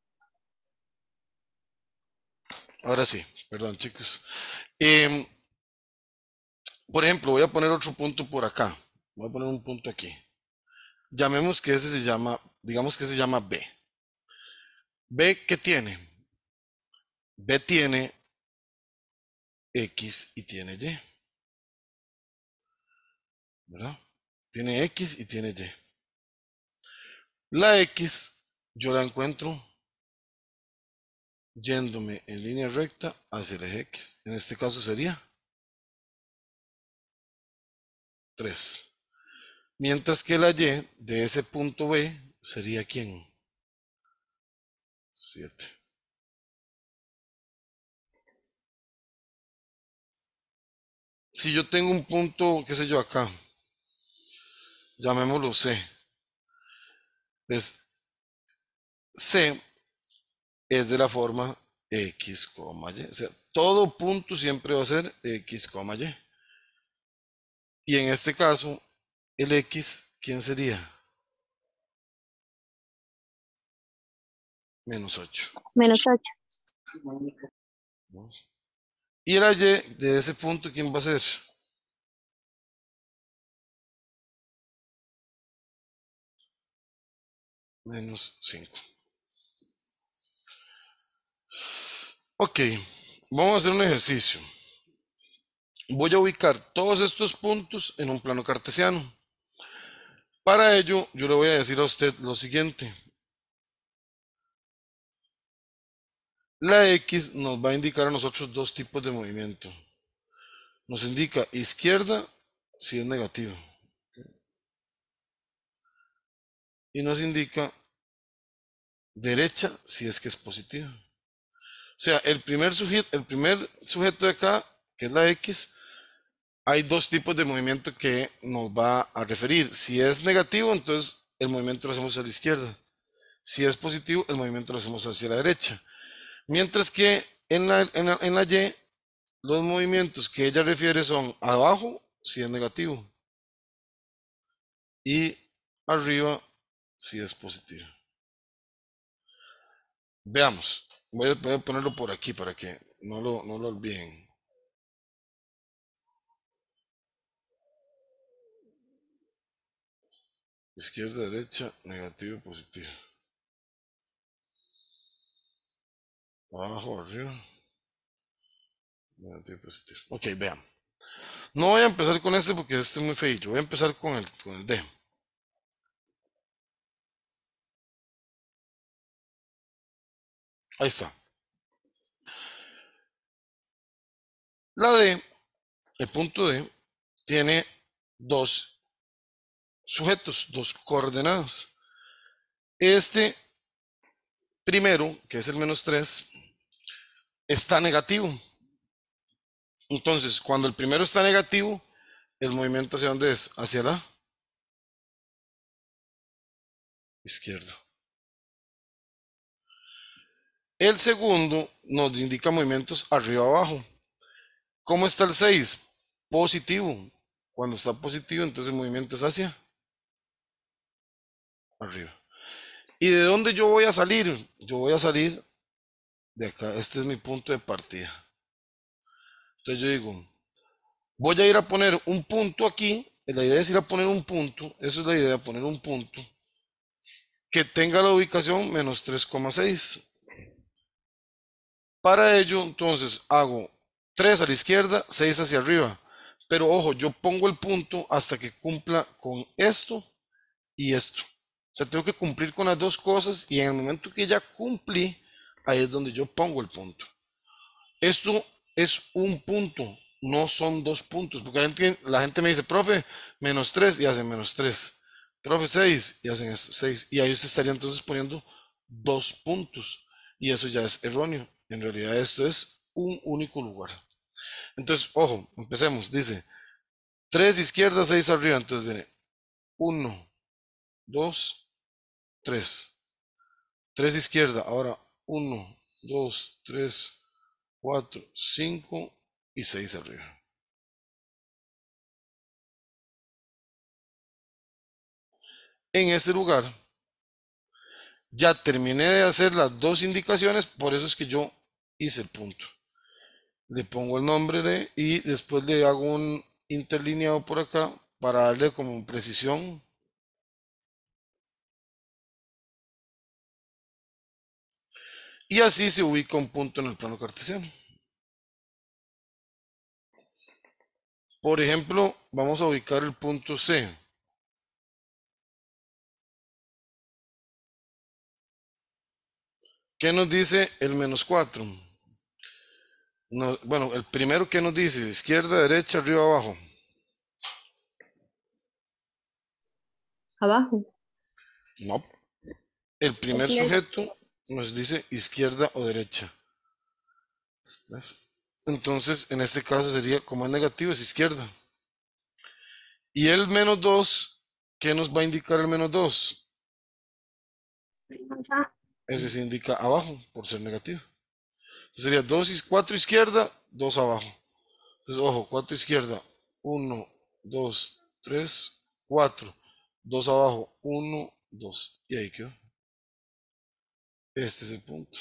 Ahora sí, perdón chicos. Em, por ejemplo, voy a poner otro punto por acá. Voy a poner un punto aquí. Llamemos que ese se llama, digamos que se llama B. B, ¿qué tiene? B tiene X y tiene Y. ¿Verdad? Tiene X y tiene Y. La X yo la encuentro yéndome en línea recta hacia el eje X. En este caso sería 3. Mientras que la Y de ese punto B sería ¿quién? 7. Si yo tengo un punto, qué sé yo, acá, llamémoslo C. Pues C es de la forma X, Y. O sea, todo punto siempre va a ser X, Y. Y en este caso, el X, ¿quién sería? Menos 8. Menos 8. Y la Y de ese punto, ¿quién va a ser? Menos 5. Ok, vamos a hacer un ejercicio. Voy a ubicar todos estos puntos en un plano cartesiano. Para ello, yo le voy a decir a usted lo siguiente. La X nos va a indicar a nosotros dos tipos de movimiento. Nos indica izquierda si es negativo. Y nos indica derecha si es que es positivo. O sea, el primer, sujeto, de acá, que es la X, hay dos tipos de movimiento que nos va a referir. Si es negativo, entonces el movimiento lo hacemos a la izquierda. Si es positivo, el movimiento lo hacemos hacia la derecha. Mientras que en la- en la Y, los movimientos que ella refiere son abajo si es negativo y arriba si es positivo. Veamos. Voy a, voy a ponerlo por aquí para que no lo, no lo olviden. Izquierda, derecha, negativo, positivo. Abajo, arriba. Negativo, positivo. Ok, vean. No voy a empezar con este porque este es muy feo. Voy a empezar con el, con el D. Ahí está. La D, el punto D, tiene dos sujetos, dos coordenadas. Este primero, que es el menos 3, está negativo. Entonces, cuando el primero está negativo, el movimiento hacia dónde es? Hacia la izquierda. El segundo nos indica movimientos arriba abajo. ¿Cómo está el 6? Positivo. Cuando está positivo, entonces el movimiento es hacia arriba. ¿Y de dónde yo voy a salir? Yo voy a salir de acá. Este es mi punto de partida. Entonces yo digo, voy a ir a poner un punto aquí. La idea es ir a poner un punto. Eso es la idea, poner un punto que tenga la ubicación menos 3,6. Para ello, entonces, hago 3 a la izquierda, 6 hacia arriba. Pero ojo, yo pongo el punto hasta que cumpla con esto y esto. O sea, tengo que cumplir con las dos cosas y en el momento que ya cumplí, ahí es donde yo pongo el punto. Esto es un punto, no son dos puntos, porque la gente, la gente me dice, profe, menos 3 y hacen menos 3. Profe, 6 y hacen 6. Y ahí usted estaría entonces poniendo dos puntos. Y eso ya es erróneo. En realidad esto es un único lugar. Entonces, ojo, empecemos. Dice 3 izquierda, 6 arriba. Entonces viene 1, 2, 3. 3 izquierda. Ahora 1, 2, 3, 4, 5 y 6 arriba. En ese lugar ya terminé de hacer las dos indicaciones, por eso es que yo hice el punto. Le pongo el nombre de y después le hago un interlineado por acá para darle como precisión. Y así se ubica un punto en el plano cartesiano. Por ejemplo, vamos a ubicar el punto C. ¿Qué nos dice el menos 4? No, bueno, el primero que nos dice, izquierda, derecha, arriba, abajo. Abajo. No. El primer sujeto nos dice izquierda o derecha. ¿Ves? Entonces, en este caso sería, como es negativo, es izquierda. Y el menos 2, ¿qué nos va a indicar el menos 2? Ese se indica abajo, por ser negativo. Sería 2 y 4 izquierda, 2 abajo. Entonces, ojo, 4 izquierda, 1, 2, 3, 4. 2 abajo, 1, 2. Y ahí quedó. Este es el punto.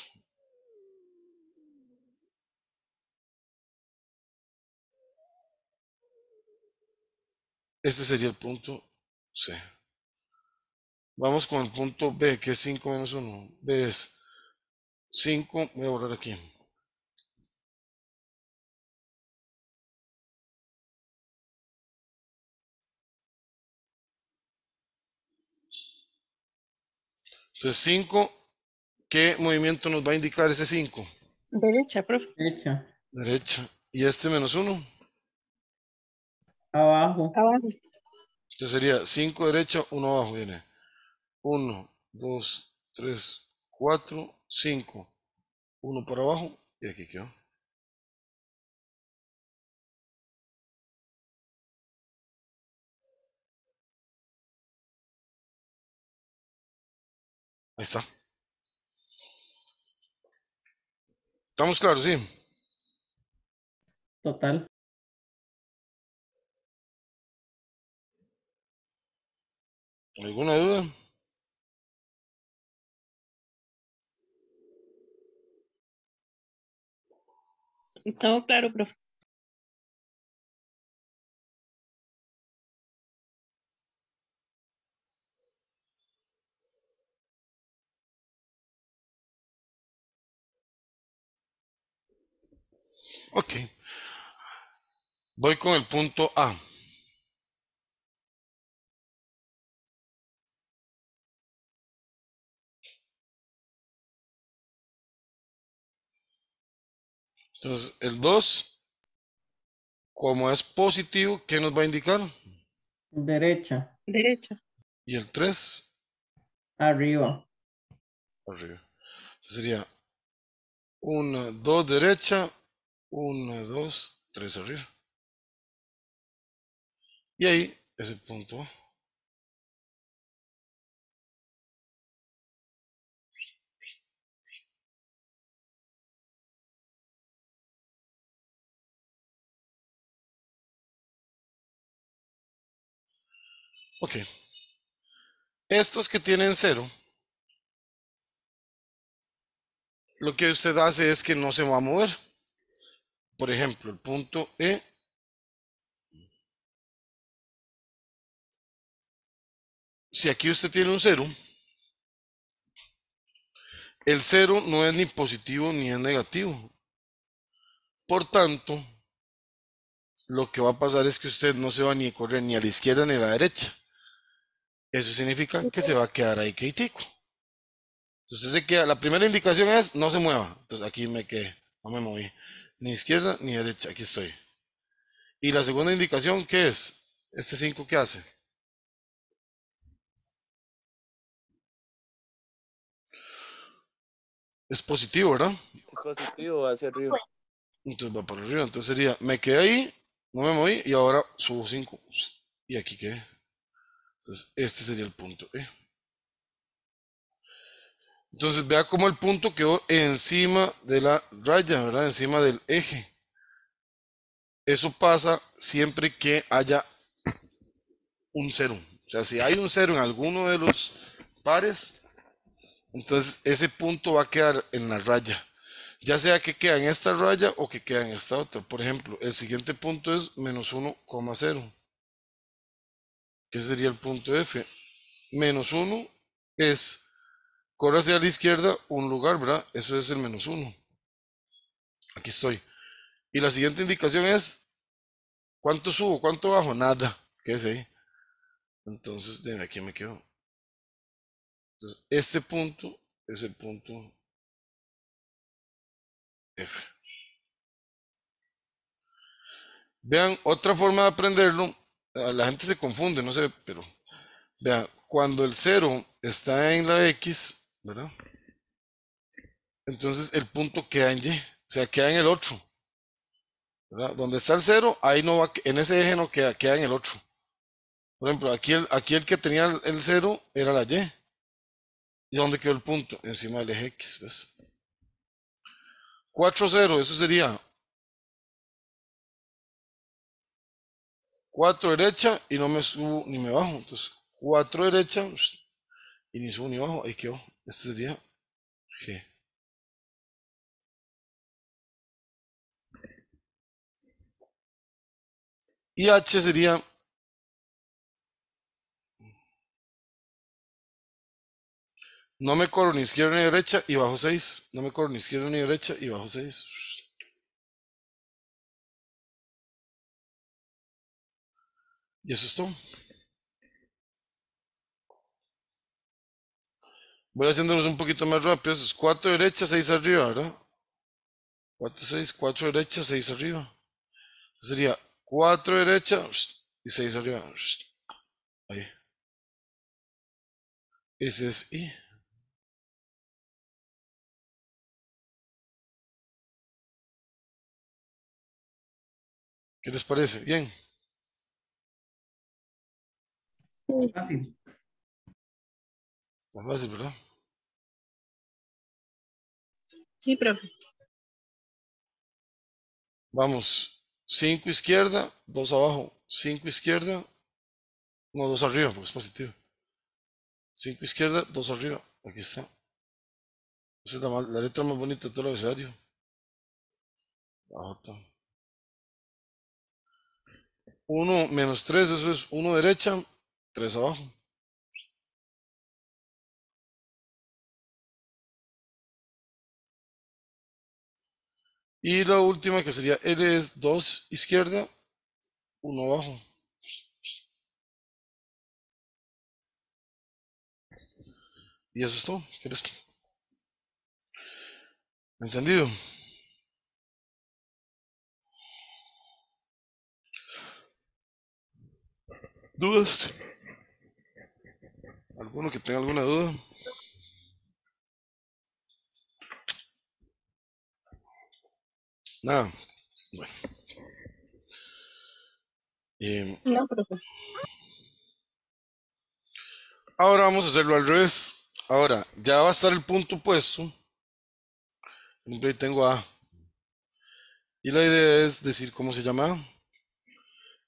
Este sería el punto C. Vamos con el punto B, que es 5 menos 1. B es 5, voy a borrar aquí. Entonces 5, ¿qué movimiento nos va a indicar ese 5? Derecha, profe. Derecha. Derecha. ¿Y este menos 1? Abajo. Abajo. Entonces sería 5 derecha, 1 abajo. Viene 1, 2, 3, 4, 5. 1 para abajo y aquí quedó. Ahí está. ¿Estamos claros? Sí. Total. ¿Alguna duda? Todo claro, profe. Ok. Voy con el punto A. Entonces, el 2, como es positivo, ¿qué nos va a indicar? Derecha. Derecha. Y el 3, Arriba. arriba. Sería 1, 2 derecha, 1, 2, 3 arriba. Y ahí es el punto. Ok. Estos que tienen cero, lo que usted hace es que no se va a mover. Por ejemplo, el punto E. Si aquí usted tiene un cero, el cero no es ni positivo ni es negativo. Por tanto, lo que va a pasar es que usted no se va ni a correr ni a la izquierda ni a la derecha. Eso significa que se va a quedar ahí quietico. Entonces se queda, la primera indicación es no se mueva. Entonces aquí me quedé, no me moví. Ni izquierda ni derecha, aquí estoy. Y la segunda indicación, ¿qué es? Este 5, ¿qué hace? Es positivo, ¿verdad? Es positivo hacia arriba. Entonces va para arriba. Entonces sería, me quedé ahí, no me moví y ahora subo 5. Y aquí quedé. Entonces este sería el punto E. Entonces vea cómo el punto quedó encima de la raya, ¿verdad? Encima del eje. Eso pasa siempre que haya un cero. O sea, si hay un cero en alguno de los pares, entonces ese punto va a quedar en la raya. Ya sea que queda en esta raya o que queda en esta otra. Por ejemplo, el siguiente punto es menos 1,0. ¿Qué sería el punto F? Menos 1 es, corre hacia la izquierda un lugar, ¿verdad? Eso es el menos 1. Aquí estoy. Y la siguiente indicación es, ¿cuánto subo? ¿Cuánto bajo? Nada. ¿Qué es ahí? Entonces, de aquí me quedo. Entonces, este punto es el punto F. Vean, otra forma de aprenderlo, la gente se confunde, no sé, pero vean, cuando el 0 está en la X, ¿verdad? Entonces el punto queda en Y, o sea, queda en el otro. ¿verdad? Donde está el 0, ahí no va, en ese eje no queda, queda en el otro. Por ejemplo, aquí el, aquí el que tenía el 0 era la Y. ¿Y dónde quedó el punto? Encima del eje X, ¿ves? 4, 0, eso sería 4 derecha y no me subo ni me bajo. Entonces, 4 derecha y ni subo ni bajo. Ahí quedó. Este sería G. Y H sería No me corro ni izquierda ni derecha y bajo 6. No me corro ni izquierda ni derecha y bajo 6. Y eso es todo. Voy haciéndolos un poquito más rápido. Es 4 derecha, 6 arriba, ¿verdad? 4, 6, 4 derecha, 6 arriba. Sería 4 derecha y 6 arriba. Ahí. Ese es I. ¿Qué les parece? Bien. Fácil. Más fácil, ¿verdad? Sí, profe. Vamos, 5 izquierda, 2 abajo, 5 izquierda, no, 2 arriba, porque es positivo. 5 izquierda, 2 arriba, aquí está. Esa es la, la letra más bonita de todo el abecedario. La J. 1 menos 3, eso es 1 derecha, 3 abajo. Y la última que sería L es 2 izquierda, 1 abajo. Y eso es todo. ¿Quieres? ¿Entendido? ¿Dudas? ¿Alguno que tenga alguna duda? Nada. Bueno. Em, No, profe. Ahora vamos a hacerlo al revés. Ahora, ya va a estar el punto puesto. Ahí tengo A. Y la idea es decir cómo se llama.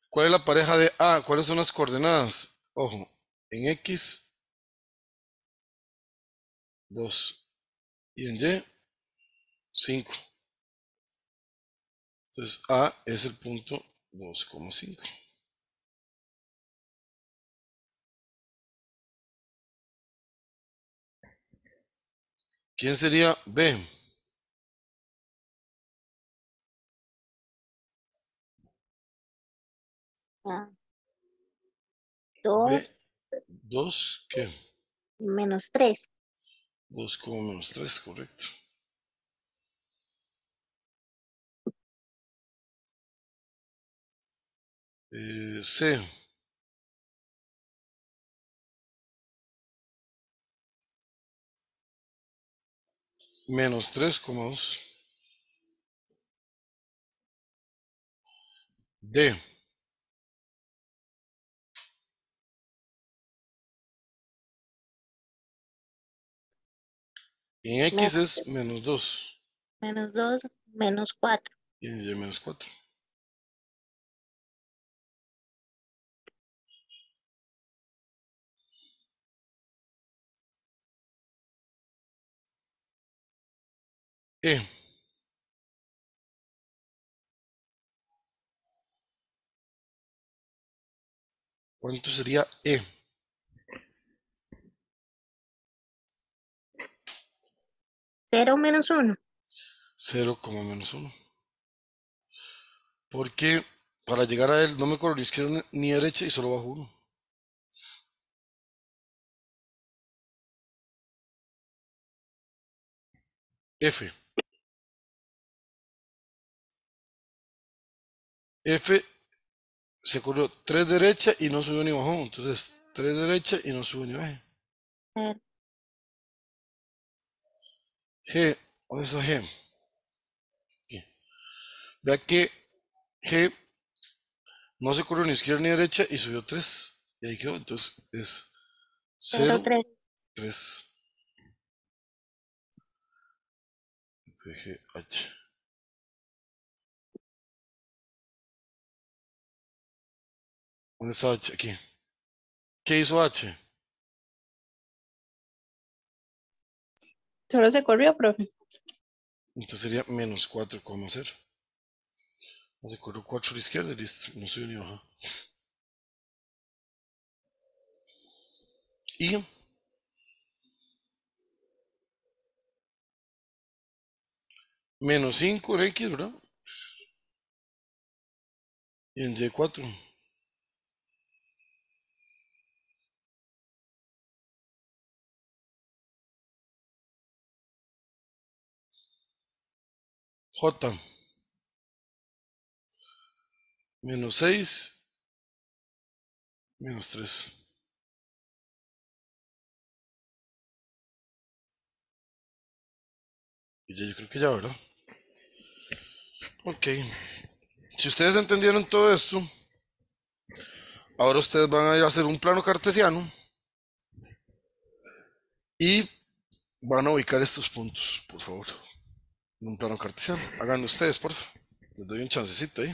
¿Cuál es la pareja de A? ¿Cuáles son las coordenadas? Ojo, en X, 2. Y en Y, 5. Entonces A es el punto 2,5. ¿Quién sería B? Ah, B, 2 2, ¿qué? menos 3. 2 como menos 3, correcto. Eh, C. Menos 3,2. D. En X es menos 2 Menos 2, menos 4. y en Y menos 4. E. ¿Cuánto sería E? 0 menos 1. 0, menos 1. Porque para llegar a él no me corro ni izquierda ni derecha y solo bajo 1. F. F se corrió 3 derecha y no subió ni bajó. Entonces 3 derecha y no subió ni bajó. Cero. G, ¿dónde está G? Aquí. Vea que G no se corrió ni izquierda ni derecha y subió 3. Y ahí quedó. Entonces es 0, 0, 3. 3. FGH. ¿Dónde está H? Aquí. ¿Qué hizo H? Solo se corrió, profe. Entonces sería menos 4,0. No se corrió 4 a la izquierda listo. No subió ni bajó. Y menos 5 en X, ¿verdad? Y en Y4. J. Menos 6. Menos 3. Y ya yo creo que ya, ¿verdad? Ok. Si ustedes entendieron todo esto, ahora ustedes van a ir a hacer un plano cartesiano y van a ubicar estos puntos, por favor. Un plano cartesiano. Háganlo ustedes, por favor. Les doy un chancecito ahí.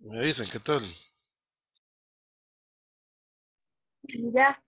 Me dicen, ¿qué tal? Ya.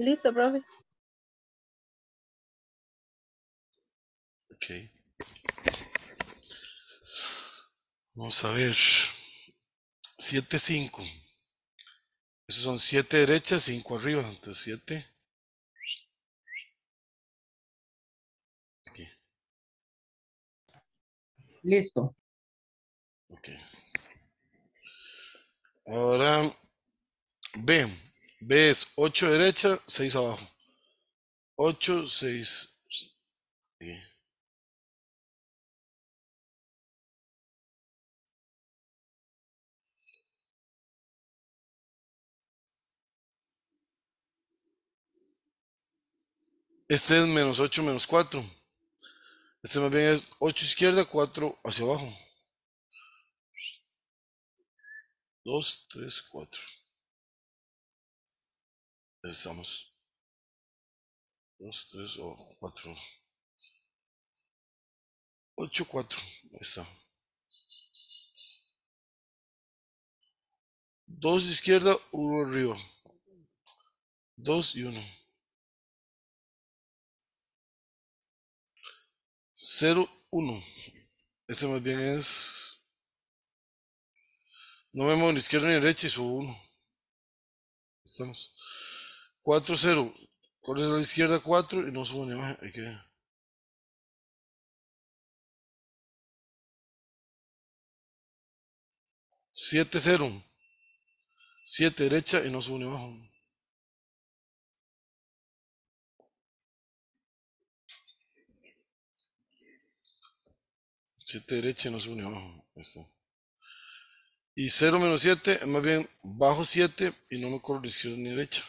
Listo, profe. Ok. Vamos a ver. 7, 5. Esos son 7 derechas, 5 arriba. Entonces 7. Aquí. Listo. Ok. Ahora B. B es 8 derecha, 6 abajo. 8, 6. Aquí. Este es menos 8 menos 4. Este más bien es 8 izquierda, 4 hacia abajo. 2, 3, 4. Estamos. 2, 3 o 4. 8, 4. Ahí está. 2 izquierda, 1 arriba. 2 y 1. 0, 1. Ese más bien es. No me muevo ni izquierda ni derecha y subo 1. Estamos. 4, 0. Corres a la izquierda 4 y no subo ni baja. Hay que. Siete cero. Siete derecha y no subo ni bajo. Siete derecha y no subo ni bajo. Ahí está. Y 0 menos 7 es más bien bajo 7 y no me corro de izquierda ni derecha.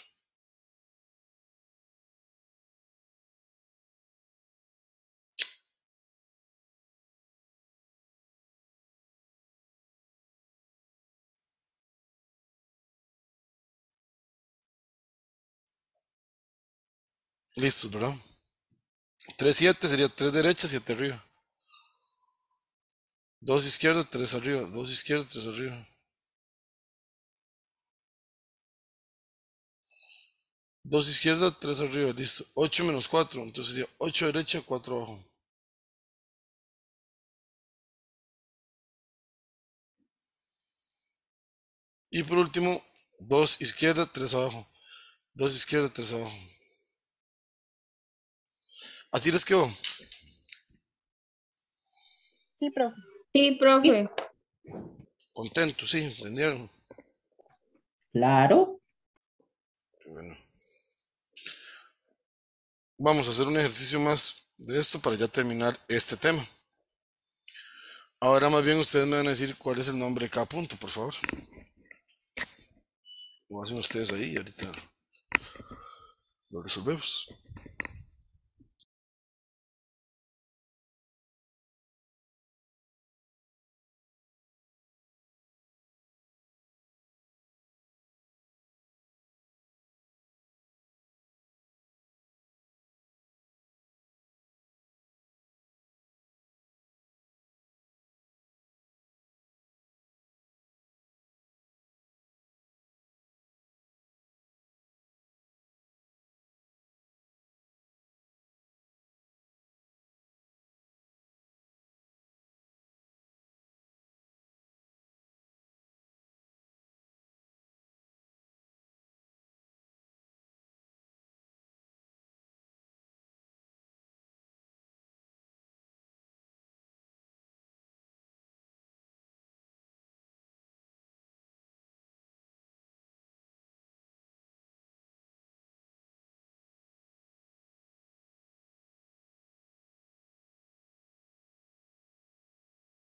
Listo, ¿verdad? 3, 7 sería 3 derecha, 7 arriba. 2 izquierda, 3 arriba. 2 izquierda, 3 arriba. 2 izquierda, 3 arriba, listo. 8 menos 4, entonces sería 8 derecha, 4 abajo. Y por último, 2 izquierda, 3 abajo. 2 izquierda, 3 abajo. Así les quedó. Sí, profe. Sí, profe. Contento, sí, entendieron. Claro. Bueno. Vamos a hacer un ejercicio más de esto para ya terminar este tema. Ahora más bien ustedes me van a decir cuál es el nombre de cada punto, por favor. Lo hacen ustedes ahí y ahorita lo resolvemos.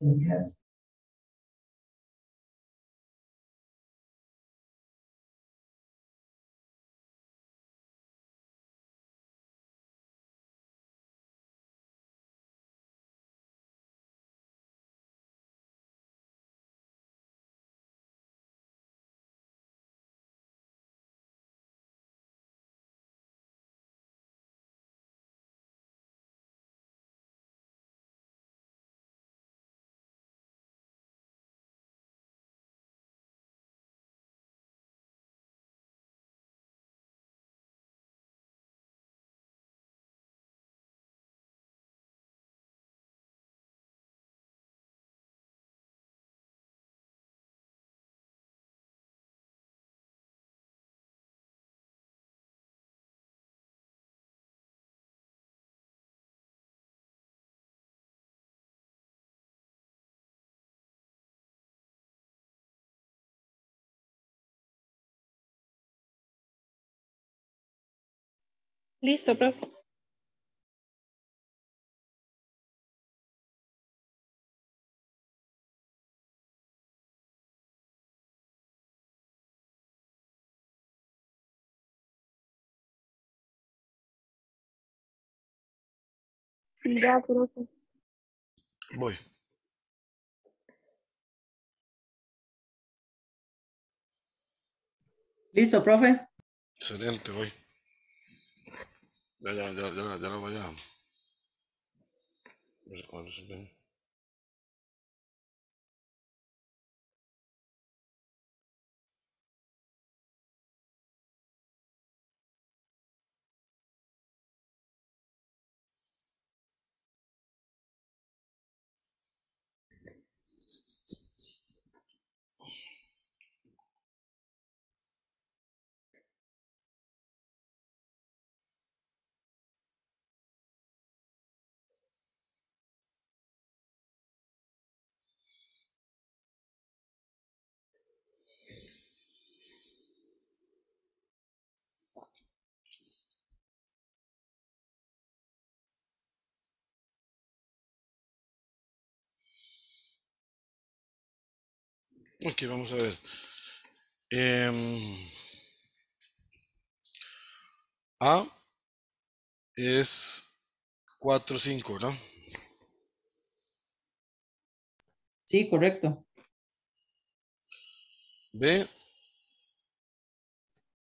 and test Listo, profe. Ya, profe. Voy. Listo, profe. Excelente, voy. Ya, ya, ya, ya, ya lo voy a. a Ok, vamos a ver. Em, A es 4, 5, ¿verdad? Sí, correcto. B,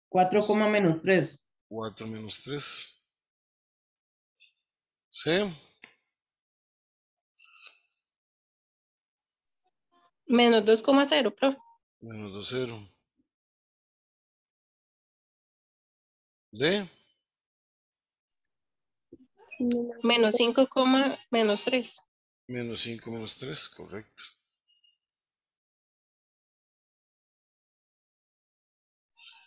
4, coma menos 3. 4 menos 3. C, Menos 2,0, profe. menos 2, 0. D, Menos 5, menos 3. menos 5 menos 3, correcto.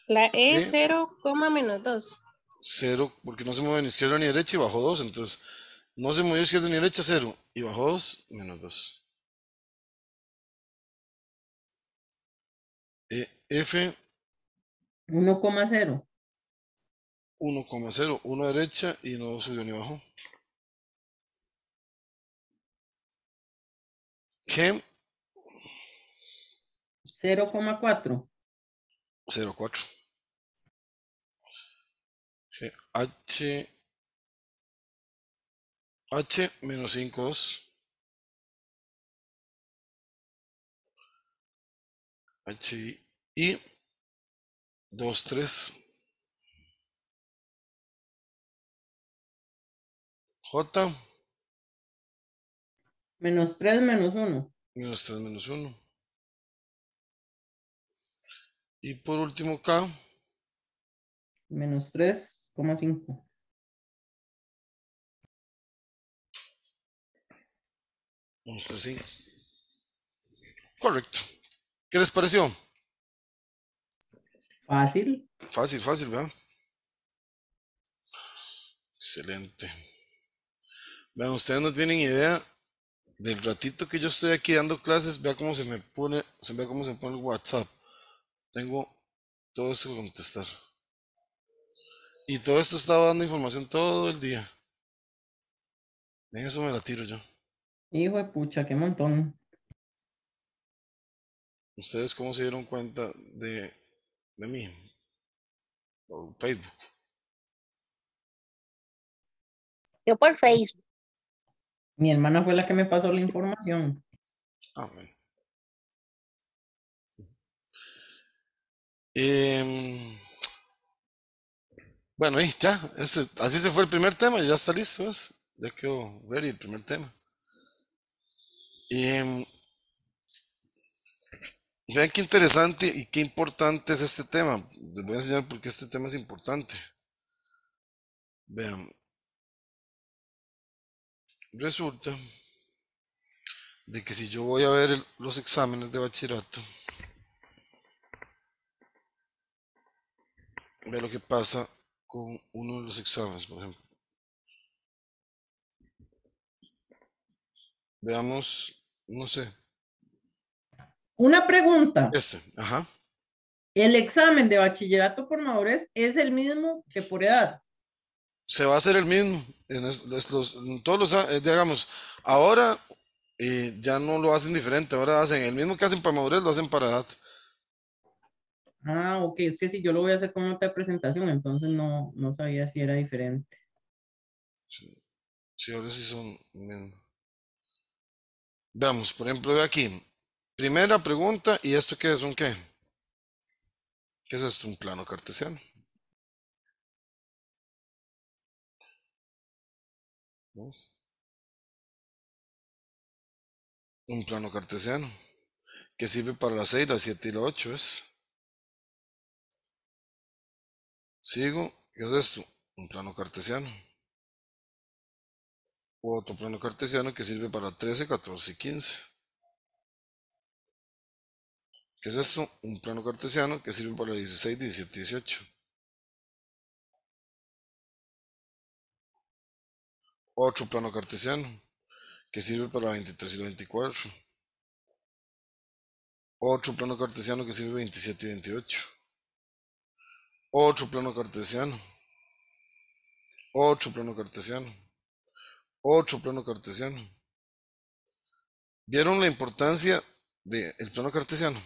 La E, Sí. 0, menos 2. 0, porque no se mueve ni izquierda ni derecha y bajó 2, entonces no se movió izquierda ni derecha, 0. Y bajó 2, menos 2. Eh, F. 1,0. 1,0, 1 derecha y no subió ni bajó. Gem. 0,4. 0,4. H. H menos 5, 2. H I 2 3. J Menos 3 menos 1. menos 3 menos 1. Y por último K Menos 3,5. Vamos a ver si- Correcto. ¿Qué les pareció? Fácil. Fácil, fácil, ¿verdad? Excelente. Vean, ustedes no tienen idea del ratito que yo estoy aquí dando clases, vea cómo se me pone, se vea cómo se pone el WhatsApp. Tengo todo esto que contestar. Y todo esto estaba dando información todo el día. En eso me la tiro yo. Hijo de pucha, qué montón. ¿Ustedes cómo se dieron cuenta de, de mí? Por Facebook. Yo por Facebook. Mi hermana fue la que me pasó la información. Bueno. Em, bueno, y ya, este, así se fue el primer tema, ya está listo, ¿ves? Ya quedó ready el primer tema. Em, vean qué interesante y qué importante es este tema. Les voy a enseñar por qué este tema es importante. Vean. Resulta de que si yo voy a ver los exámenes de bachillerato, ve lo que pasa con uno de los exámenes, por ejemplo. Veamos, no sé, Una pregunta. este, ajá. ¿El examen de bachillerato por madurez es el mismo que por edad? Se va a hacer el mismo. En, todos los, eh, digamos, ahora eh, ya no lo hacen diferente, ahora hacen el mismo que hacen para madurez, lo hacen para edad. Ah, ok, es que si yo lo voy a hacer con otra presentación, entonces no, no sabía si era diferente. Sí, ahora sí son. Veamos, por ejemplo, aquí. Primera pregunta, ¿y esto qué es un qué? ¿Qué es esto? Un plano cartesiano. ¿Ves? Un plano cartesiano que sirve para la 6, la 7 y la 8, ¿es? Sigo, ¿qué es esto? Un plano cartesiano. Otro plano cartesiano que sirve para 13, 14 y 15. ¿Qué es esto? Un plano cartesiano que sirve para 16, 17 y 18. Otro plano cartesiano que sirve para 23 y 24. Otro plano cartesiano que sirve 27 y 28. Otro plano cartesiano. Otro plano cartesiano. Otro plano cartesiano. ¿Vieron la importancia del plano cartesiano?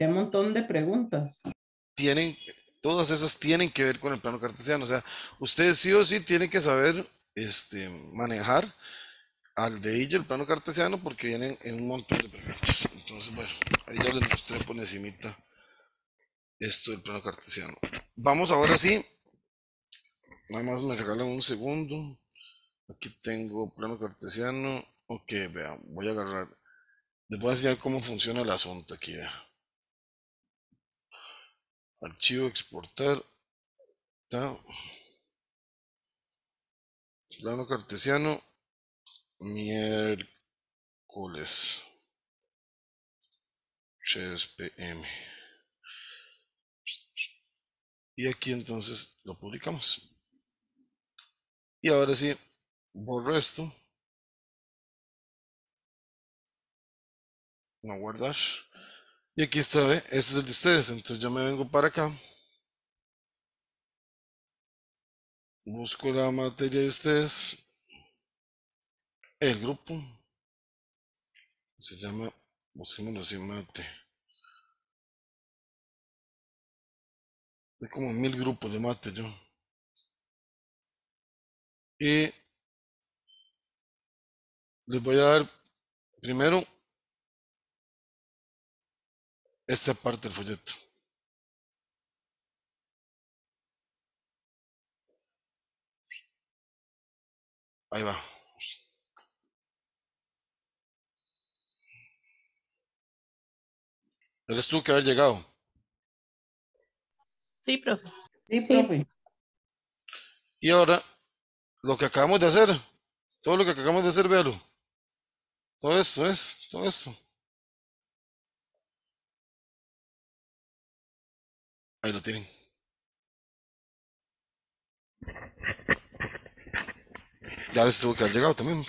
Qué montón de preguntas. Tienen, todas esas tienen que ver con el plano cartesiano. O sea, ustedes sí o sí tienen que saber este, manejar al dedillo el plano cartesiano porque vienen en un montón de preguntas. Entonces, bueno, ahí ya les mostré por encimita esto del plano cartesiano. Vamos ahora sí. Nada más me regalan un segundo. Aquí tengo plano cartesiano. Ok, vean, voy a agarrar. Les voy a enseñar cómo funciona el asunto aquí. vea. Archivo exportar. Ta. Plano cartesiano. Miércoles. 3 pm. Y aquí entonces lo publicamos. Y ahora sí, borro esto. No guardar. Y aquí está, ¿ve? Este es el de ustedes. Entonces yo me vengo para acá. Busco la materia de ustedes. El grupo. Se llama, busquémoslo así, mate. Hay como mil grupos de mate yo. Y les voy a dar primero esta parte del folleto. Ahí va. Eres tú que haber llegado. Sí, profe. Sí, Sí. profe. Y ahora, lo que acabamos de hacer, todo lo que acabamos de hacer, véalo. Todo esto es, todo esto. Ahí lo tienen. Ya les tuvo que haber llegado también.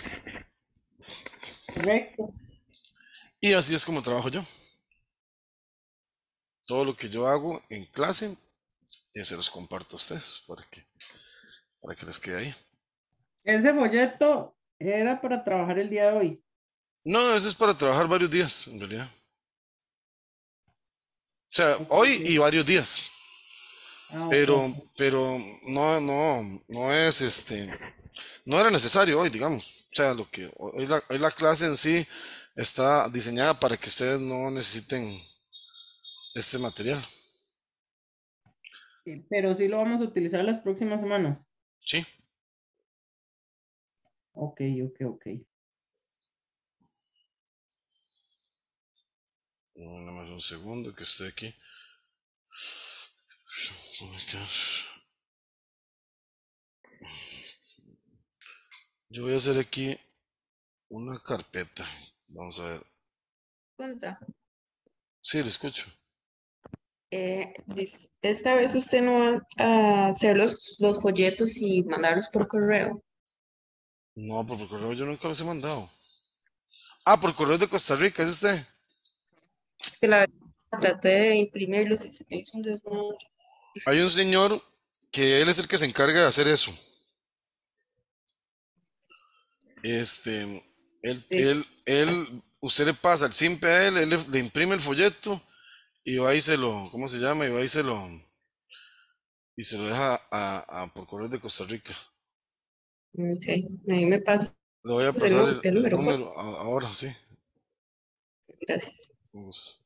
Correcto. Y así es como trabajo yo. Todo lo que yo hago en clase, y se los comparto a ustedes para que, para que les quede ahí. Ese folleto era para trabajar el día de hoy. No, eso es para trabajar varios días, en realidad. O sea, hoy y varios días. Ah. Pero, pero no, no, no es este, no era necesario hoy, digamos. O sea, lo que hoy la, hoy la clase en sí está diseñada para que ustedes no necesiten este material. Pero sí lo vamos a utilizar las próximas semanas. Sí. Ok, ok, ok. Nada más un segundo que estoy aquí. Yo voy a hacer aquí una carpeta. Vamos a ver. Pregunta. Sí, le escucho. Eh, esta vez usted no va a hacer los, los folletos y mandarlos por correo. No, por correo yo nunca los he mandado. Ah, por correo de Costa Rica, ¿es usted? Es que la traté de imprimirlos y se me hizo un desmadre. Hay un señor que él es el que se encarga de hacer eso. Este, él, Sí. él, él, usted le pasa el simple a él, él le, le imprime el folleto y va y se lo, ¿cómo se llama? Y va y se lo, y se lo deja a, a- por correo de Costa Rica. Ok, ahí me pasa. Le voy a El pasar el, el el número, a- ahora, sí. Gracias. Vamos.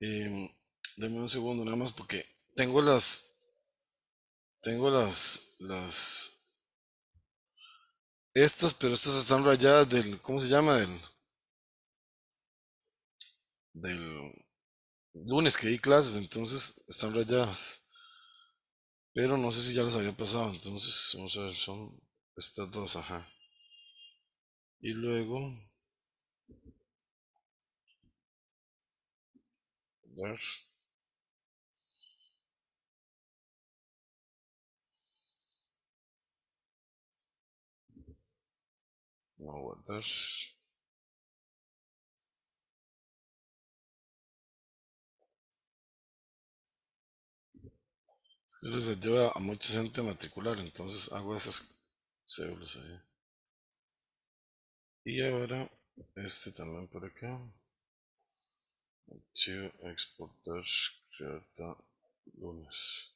Deme un segundo nada más porque tengo las, tengo las, las, estas, pero estas están rayadas del, ¿cómo se llama? Del, del lunes que di clases, entonces están rayadas. Pero no sé si ya les había pasado, entonces vamos a ver, son estas dos, ajá. Y luego, ver. Voy a guardar. Les lleva a mucha gente matricular, entonces hago esas cédulas ahí. Y ahora, este también por acá. Archivo, exportar, crear ta- lunes.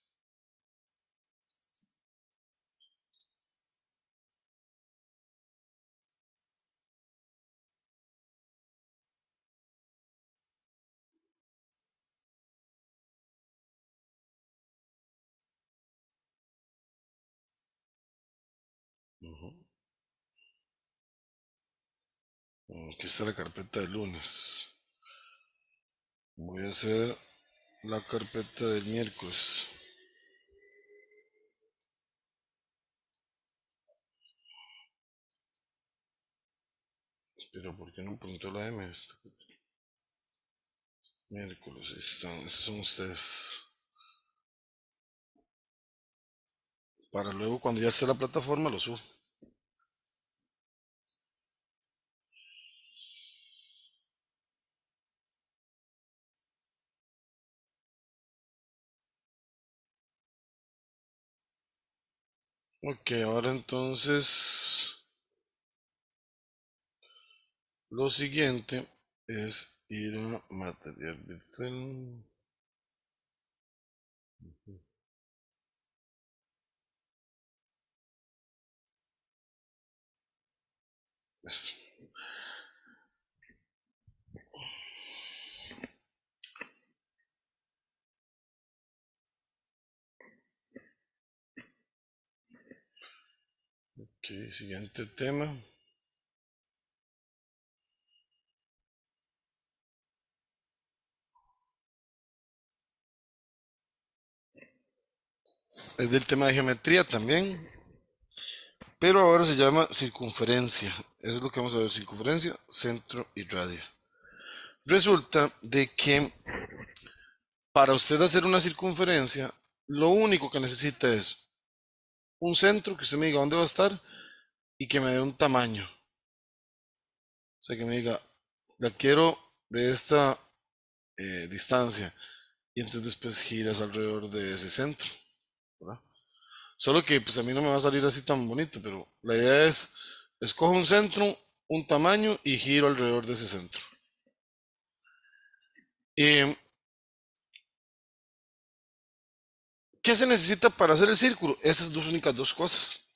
Ujú. Aquí está la carpeta de lunes. Voy a hacer la carpeta del miércoles. Pero ¿por qué no apuntó la M? Miércoles, están, esos son ustedes. Para luego cuando ya esté la plataforma lo subo. Ok, ahora entonces lo siguiente es ir a material virtual. Esto. Siguiente tema. Es del tema de geometría también. Pero ahora se llama circunferencia. Eso es lo que vamos a ver. Circunferencia, centro y radio. Resulta de que para usted hacer una circunferencia, lo único que necesita es un centro, que usted me diga dónde va a estar, y que me dé un tamaño. O sea, que me diga, la quiero de esta eh, distancia. Y entonces después giras alrededor de ese centro. Solo que pues a mí no me va a salir así tan bonito, pero la idea es, escojo un centro, un tamaño y giro alrededor de ese centro. Eh, ¿Qué se necesita para hacer el círculo? Esas dos únicas dos cosas.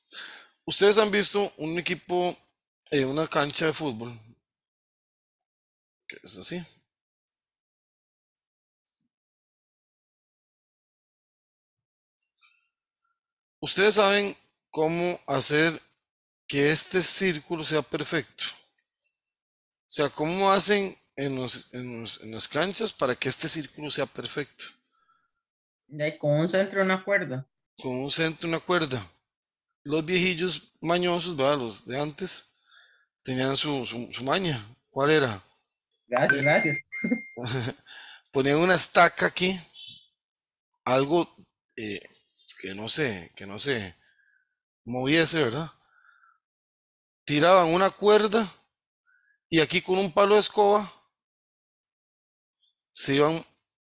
Ustedes han visto un equipo en una cancha de fútbol, que es así. Ustedes saben cómo hacer que este círculo sea perfecto. O sea, cómo hacen en, los- en los- en las canchas para que este círculo sea perfecto. De con un centro y una cuerda. Con un centro y una cuerda. Los viejillos mañosos, ¿verdad? Los de antes, tenían su, su, su maña. ¿Cuál era? Gracias, gracias. Ponían una estaca aquí, algo eh, que no sé, que no se moviese, ¿verdad? Tiraban una cuerda y aquí con un palo de escoba se iban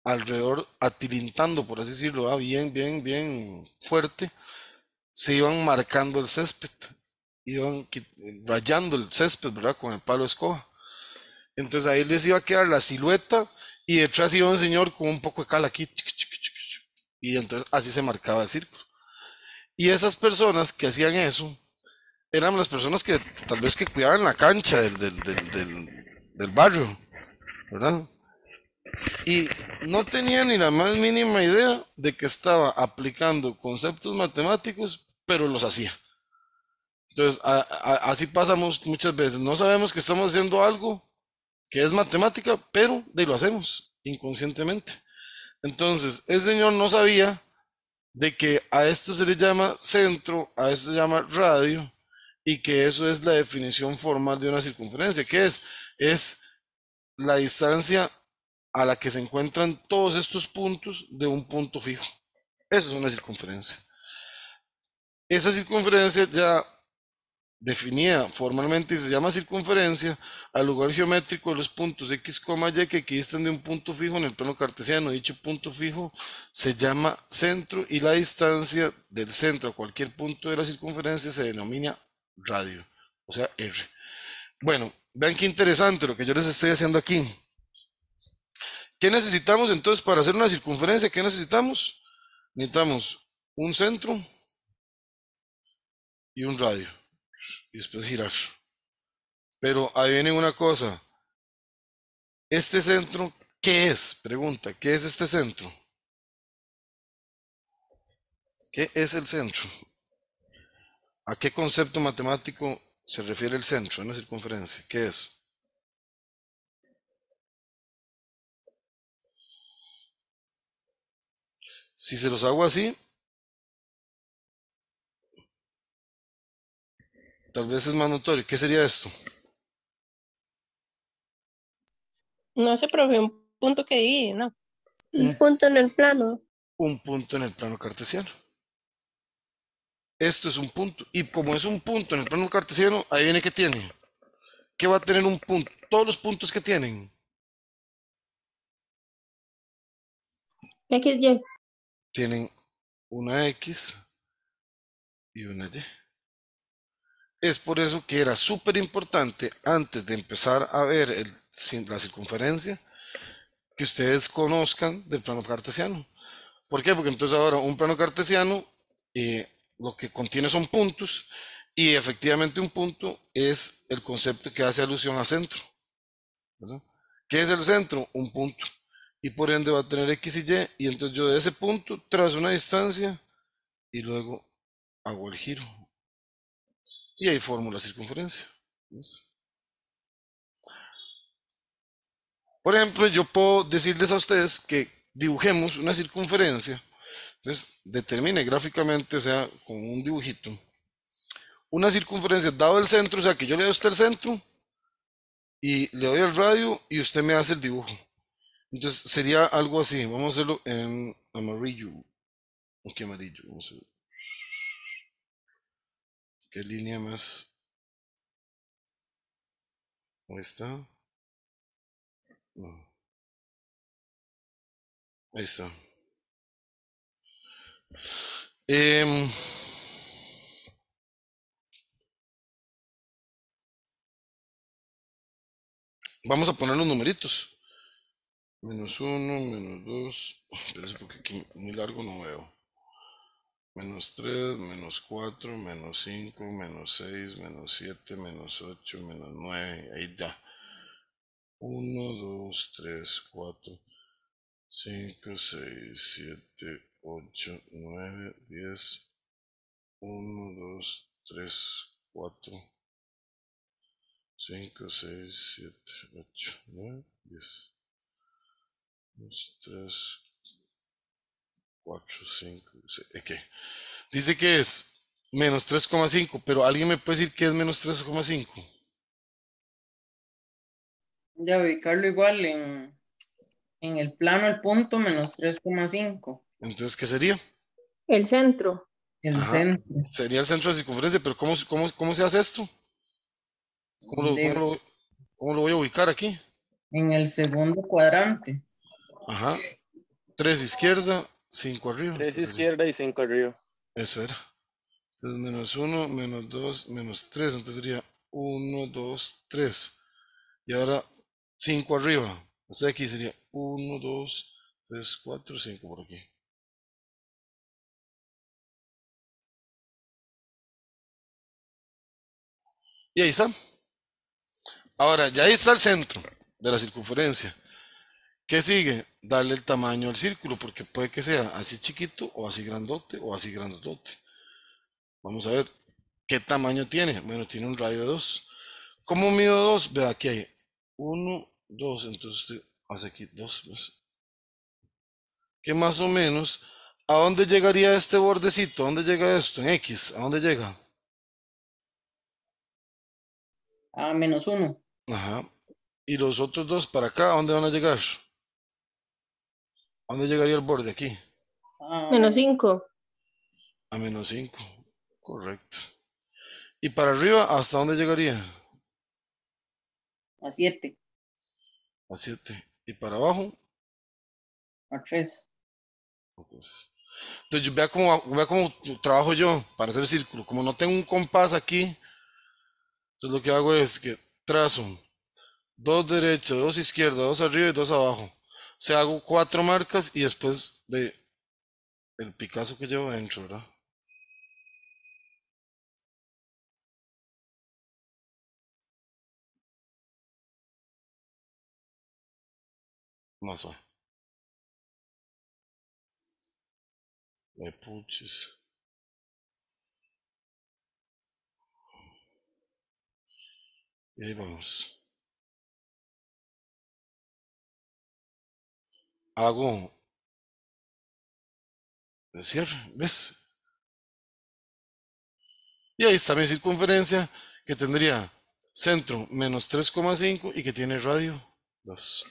alrededor atilintando, por así decirlo, ¿verdad? bien, bien, bien fuerte, se iban marcando el césped, iban rayando el césped, ¿verdad? Con el palo escoba. Entonces ahí les iba a quedar la silueta y detrás iba un señor con un poco de cal aquí. Y entonces así se marcaba el círculo. Y esas personas que hacían eso eran las personas que tal vez que cuidaban la cancha del, del, del, del barrio, ¿verdad? Y no tenía ni la más mínima idea de que estaba aplicando conceptos matemáticos, pero los hacía. Entonces, así pasamos muchas veces. No sabemos que estamos haciendo algo que es matemática, pero de lo hacemos inconscientemente. Entonces, el señor no sabía de que a esto se le llama centro, a esto se llama radio, y que eso es la definición formal de una circunferencia. ¿Qué es? Es la distancia a la que se encuentran todos estos puntos de un punto fijo. Eso es una circunferencia. Esa circunferencia ya definida formalmente se llama circunferencia al lugar geométrico de los puntos x, y que equidistan de un punto fijo en el plano cartesiano. Dicho punto fijo se llama centro y la distancia del centro a cualquier punto de la circunferencia se denomina radio, o sea, r. Bueno, vean qué interesante lo que yo les estoy haciendo aquí. ¿Qué necesitamos entonces para hacer una circunferencia? ¿Qué necesitamos? Necesitamos un centro y un radio y después girar. Pero ahí viene una cosa. Este centro, ¿qué es? Pregunta, ¿qué es este centro? ¿Qué es el centro? ¿A qué concepto matemático se refiere el centro en la circunferencia? ¿Qué es? Si se los hago así, tal vez es más notorio. ¿Qué sería esto? No sé, profe, un punto que divide, ¿no? Un punto en el plano. un punto en el plano cartesiano. Esto es un punto. Y como es un punto en el plano cartesiano, ahí viene que tiene. ¿Qué va a tener un punto? Todos los puntos que tienen. XY. Tienen una X y una Y. Es por eso que era súper importante antes de empezar a ver el, la circunferencia que ustedes conozcan del plano cartesiano. ¿Por qué? Porque entonces ahora un plano cartesiano eh, lo que contiene son puntos y efectivamente un punto es el concepto que hace alusión a centro. ¿verdad? ¿Qué es el centro? Un punto. Y por ende va a tener X y Y. Y entonces yo de ese punto trazo una distancia y luego hago el giro. Y ahí formo la circunferencia. Por ejemplo, yo puedo decirles a ustedes que dibujemos una circunferencia. Entonces, determine gráficamente, o sea, con un dibujito, una circunferencia dado el centro, o sea, que yo le doy a usted el centro y le doy el radio y usted me hace el dibujo. Entonces, sería algo así. Vamos a hacerlo en amarillo. Ok, amarillo. Vamos a. ¿Qué línea más? Ahí está. Ahí está. Em, vamos a poner los numeritos. Menos uno, menos dos. Espérese porque aquí muy largo no veo. Menos tres, menos cuatro, menos cinco, menos seis, menos siete, menos ocho, menos nueve. Ahí ya. Uno, dos, tres, cuatro. 5, 6, 7, 8, 9, 10, 1, 2, 3, 4, 5, 6, 7, 8, 9, 10, 2, 3, 4, 5, 6, ok. Dice que es menos 3,5, pero alguien me puede decir que es menos 3,5. Ya ubicarlo igual en, en el plano, el punto menos 3,5. Entonces, ¿qué sería? El centro. El Ajá. centro. Sería el centro de circunferencia, pero ¿cómo, cómo, cómo se hace esto? ¿Cómo lo, De- cómo lo- cómo lo voy a ubicar aquí? En el segundo cuadrante. Ajá. 3 izquierda, 5 arriba. Tres izquierda y cinco arriba. Eso era. Entonces, menos 1, menos 2, menos 3. Entonces sería 1, 2, 3. Y ahora 5 arriba. Estoy aquí, sería 1, 2, 3, 4, 5 por aquí. Y ahí está. Ahora, ya ahí está el centro de la circunferencia. ¿Qué sigue? Darle el tamaño al círculo, porque puede que sea así chiquito o así grandote o así grandote. Vamos a ver qué tamaño tiene. Bueno, tiene un radio de 2. ¿Cómo mido 2? Vea, aquí hay 1, 2. Entonces usted hace aquí 2. Que más o menos, ¿a dónde llegaría este bordecito? ¿A dónde llega esto? En X. ¿A dónde llega? A menos 1. Ajá. Y los otros dos para acá, ¿a dónde van a llegar? ¿A dónde llegaría el borde aquí? A Menos cinco. A menos 5. Correcto. ¿Y para arriba, hasta dónde llegaría? a 7. A 7. ¿Y para abajo? A 3. Entonces, entonces yo- vea cómo, vea cómo trabajo yo para hacer el círculo. Como no tengo un compás aquí, entonces lo que hago es que trazo dos derecha, dos izquierda, dos arriba y dos abajo. Sea, hago cuatro marcas y después de el Picasso que llevo adentro, ¿verdad? Suave. Me puches. Y ahí vamos. Hago el cierre, ¿ves? Y ahí está mi circunferencia que tendría centro menos 3,5 y que tiene radio 2.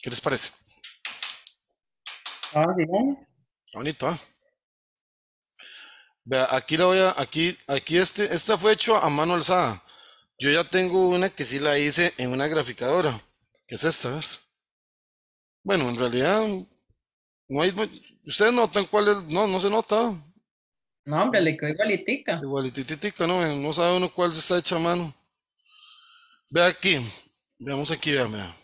¿Qué les parece? Ah, digamos. Bonito, ¿ah? Vea, aquí la voy a, aquí, aquí este, esta fue hecho a mano alzada. Yo ya tengo una que sí la hice en una graficadora, que es esta, ¿ves? Bueno, en realidad, no hay, ustedes notan cuál es, no, no se nota. No, hombre, le quedó igualitica. Igualitititica, ¿no? No sabe uno cuál está hecha a mano. Ve aquí. Veamos aquí, vea, vea.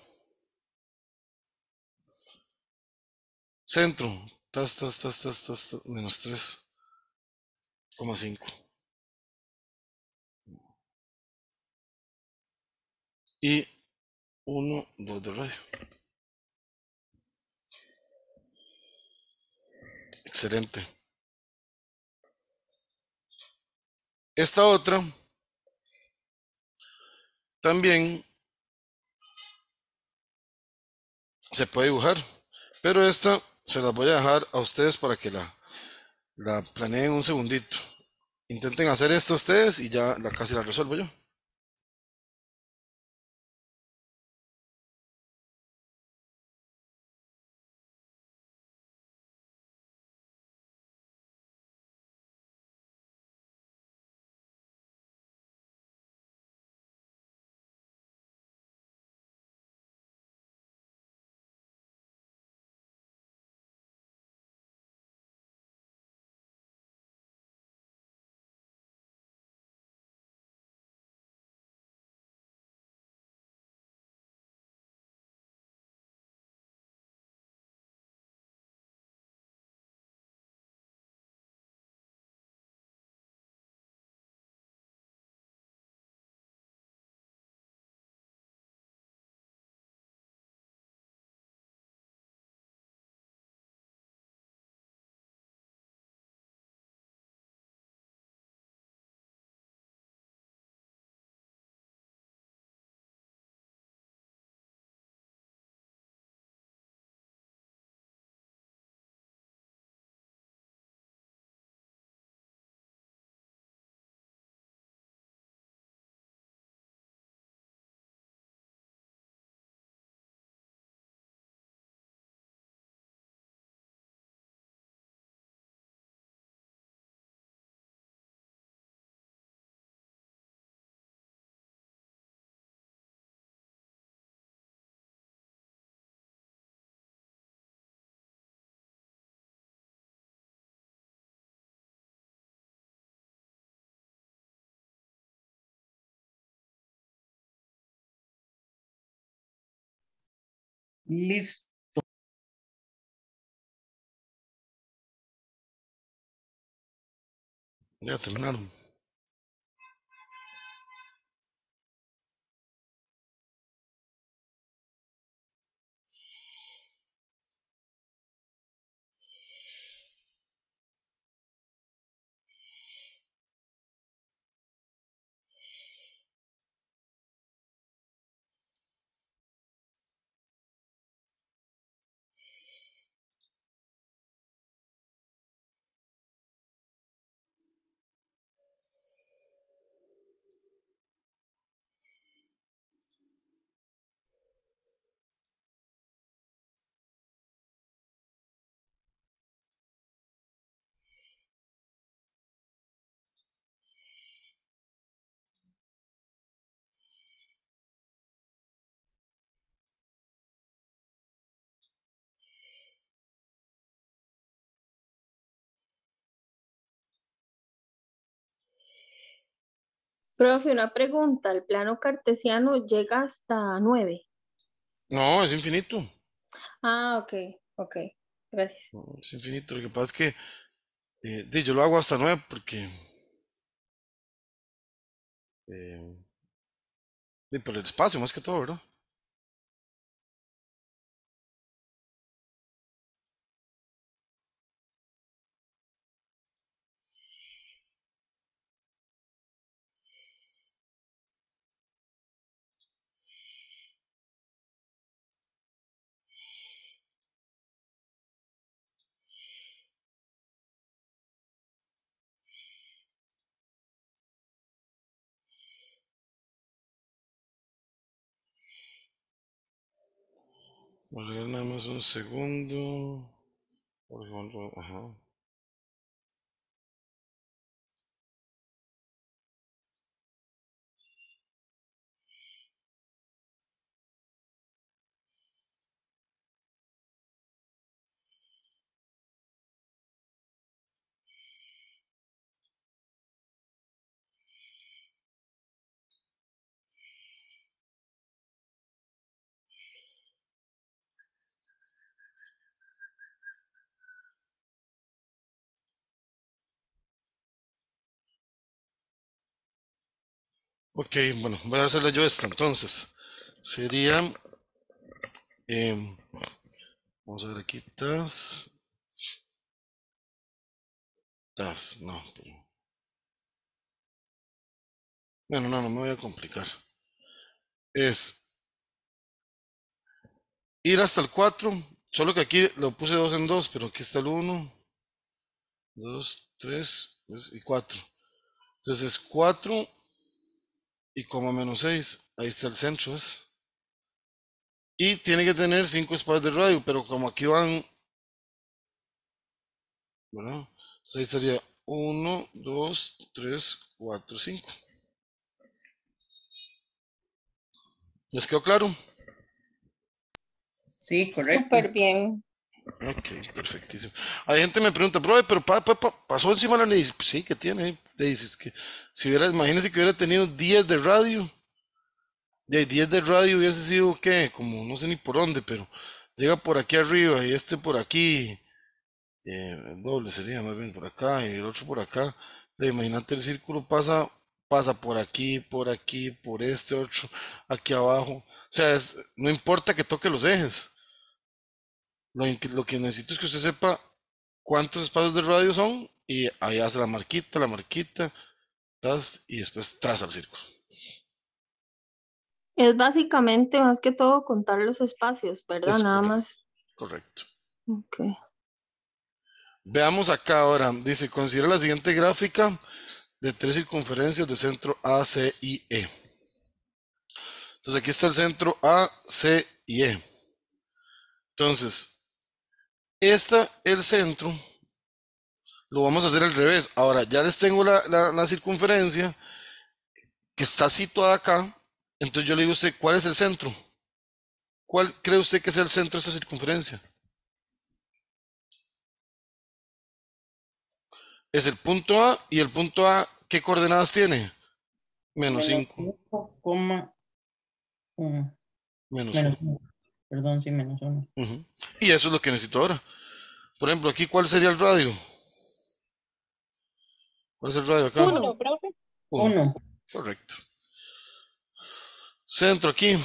Centro. Tas, tas, tas, tas, tas, tas, menos 3,5. Y 1, 2 de radio. Excelente. Esta otra también se puede dibujar, pero esta se las voy a dejar a ustedes para que la, la planeen un segundito. Intenten hacer esto ustedes y ya la casi la resuelvo yo. Listo. Ya terminaron. Profe, una pregunta. ¿El plano cartesiano llega hasta 9? No, es infinito. Ah, ok, ok. Gracias. No, es infinito. Lo que pasa es que eh, yo lo hago hasta 9 porque eh, por el espacio más que todo, ¿verdad? Vale, nada más un segundo. Por ejemplo, ajá. Ok, bueno, voy a hacerle yo esta entonces. Sería. em, vamos a ver aquí. Tas. Tas, no. Bueno, no, no me voy a complicar. Es ir hasta el 4. Solo que aquí lo puse 2 en 2, pero aquí está el 1, 2, 3 y 4. Entonces es 4 y como menos 6. Ahí está el centro, ¿es? Y tiene que tener 5 espadas de radio, pero como aquí van. ¿Verdad? Entonces ahí estaría 1, 2, 3, 4, 5. ¿Les quedó claro? Sí, correcto. Súper bien. Ok, perfectísimo. Hay gente me pregunta, profe, pero pa- pa- pa- pasó encima de la ley. Pues sí, que tiene. Le dices que si hubiera, imagínense que hubiera tenido 10 de radio. Y 10 de radio hubiese sido, ¿qué? Como no sé ni por dónde, pero llega por aquí arriba y este por aquí. eh, el doble sería más bien por acá y el otro por acá. De, imagínate el círculo pasa, pasa por aquí, por aquí, por este otro, aquí abajo. O sea, no importa que toque los ejes. Lo, que necesito es que usted sepa cuántos espacios de radio son y ahí hace la marquita, la marquita, y después traza el círculo. Es básicamente más que todo contar los espacios, ¿verdad? Es Nada correcto. más. Correcto. Ok. Veamos acá ahora. Dice, considera la siguiente gráfica de tres circunferencias de centro A, C y E. Entonces aquí está el centro A, C y E. Entonces, esta, el centro, lo vamos a hacer al revés. Ahora, ya les tengo la, la- la circunferencia que está situada acá. Entonces yo le digo a usted, ¿cuál es el centro? ¿Cuál cree usted que es el centro de esta circunferencia? Es el punto A y el punto A, ¿qué coordenadas tiene? Menos 5, cinco coma uno. menos Menos 1. uno. Perdón, sí, menos uno. Y eso es lo que necesito ahora. Por ejemplo, aquí, ¿cuál sería el radio? ¿Cuál es el radio acá? Uno, profe. Uno. Uno. Correcto. Centro aquí.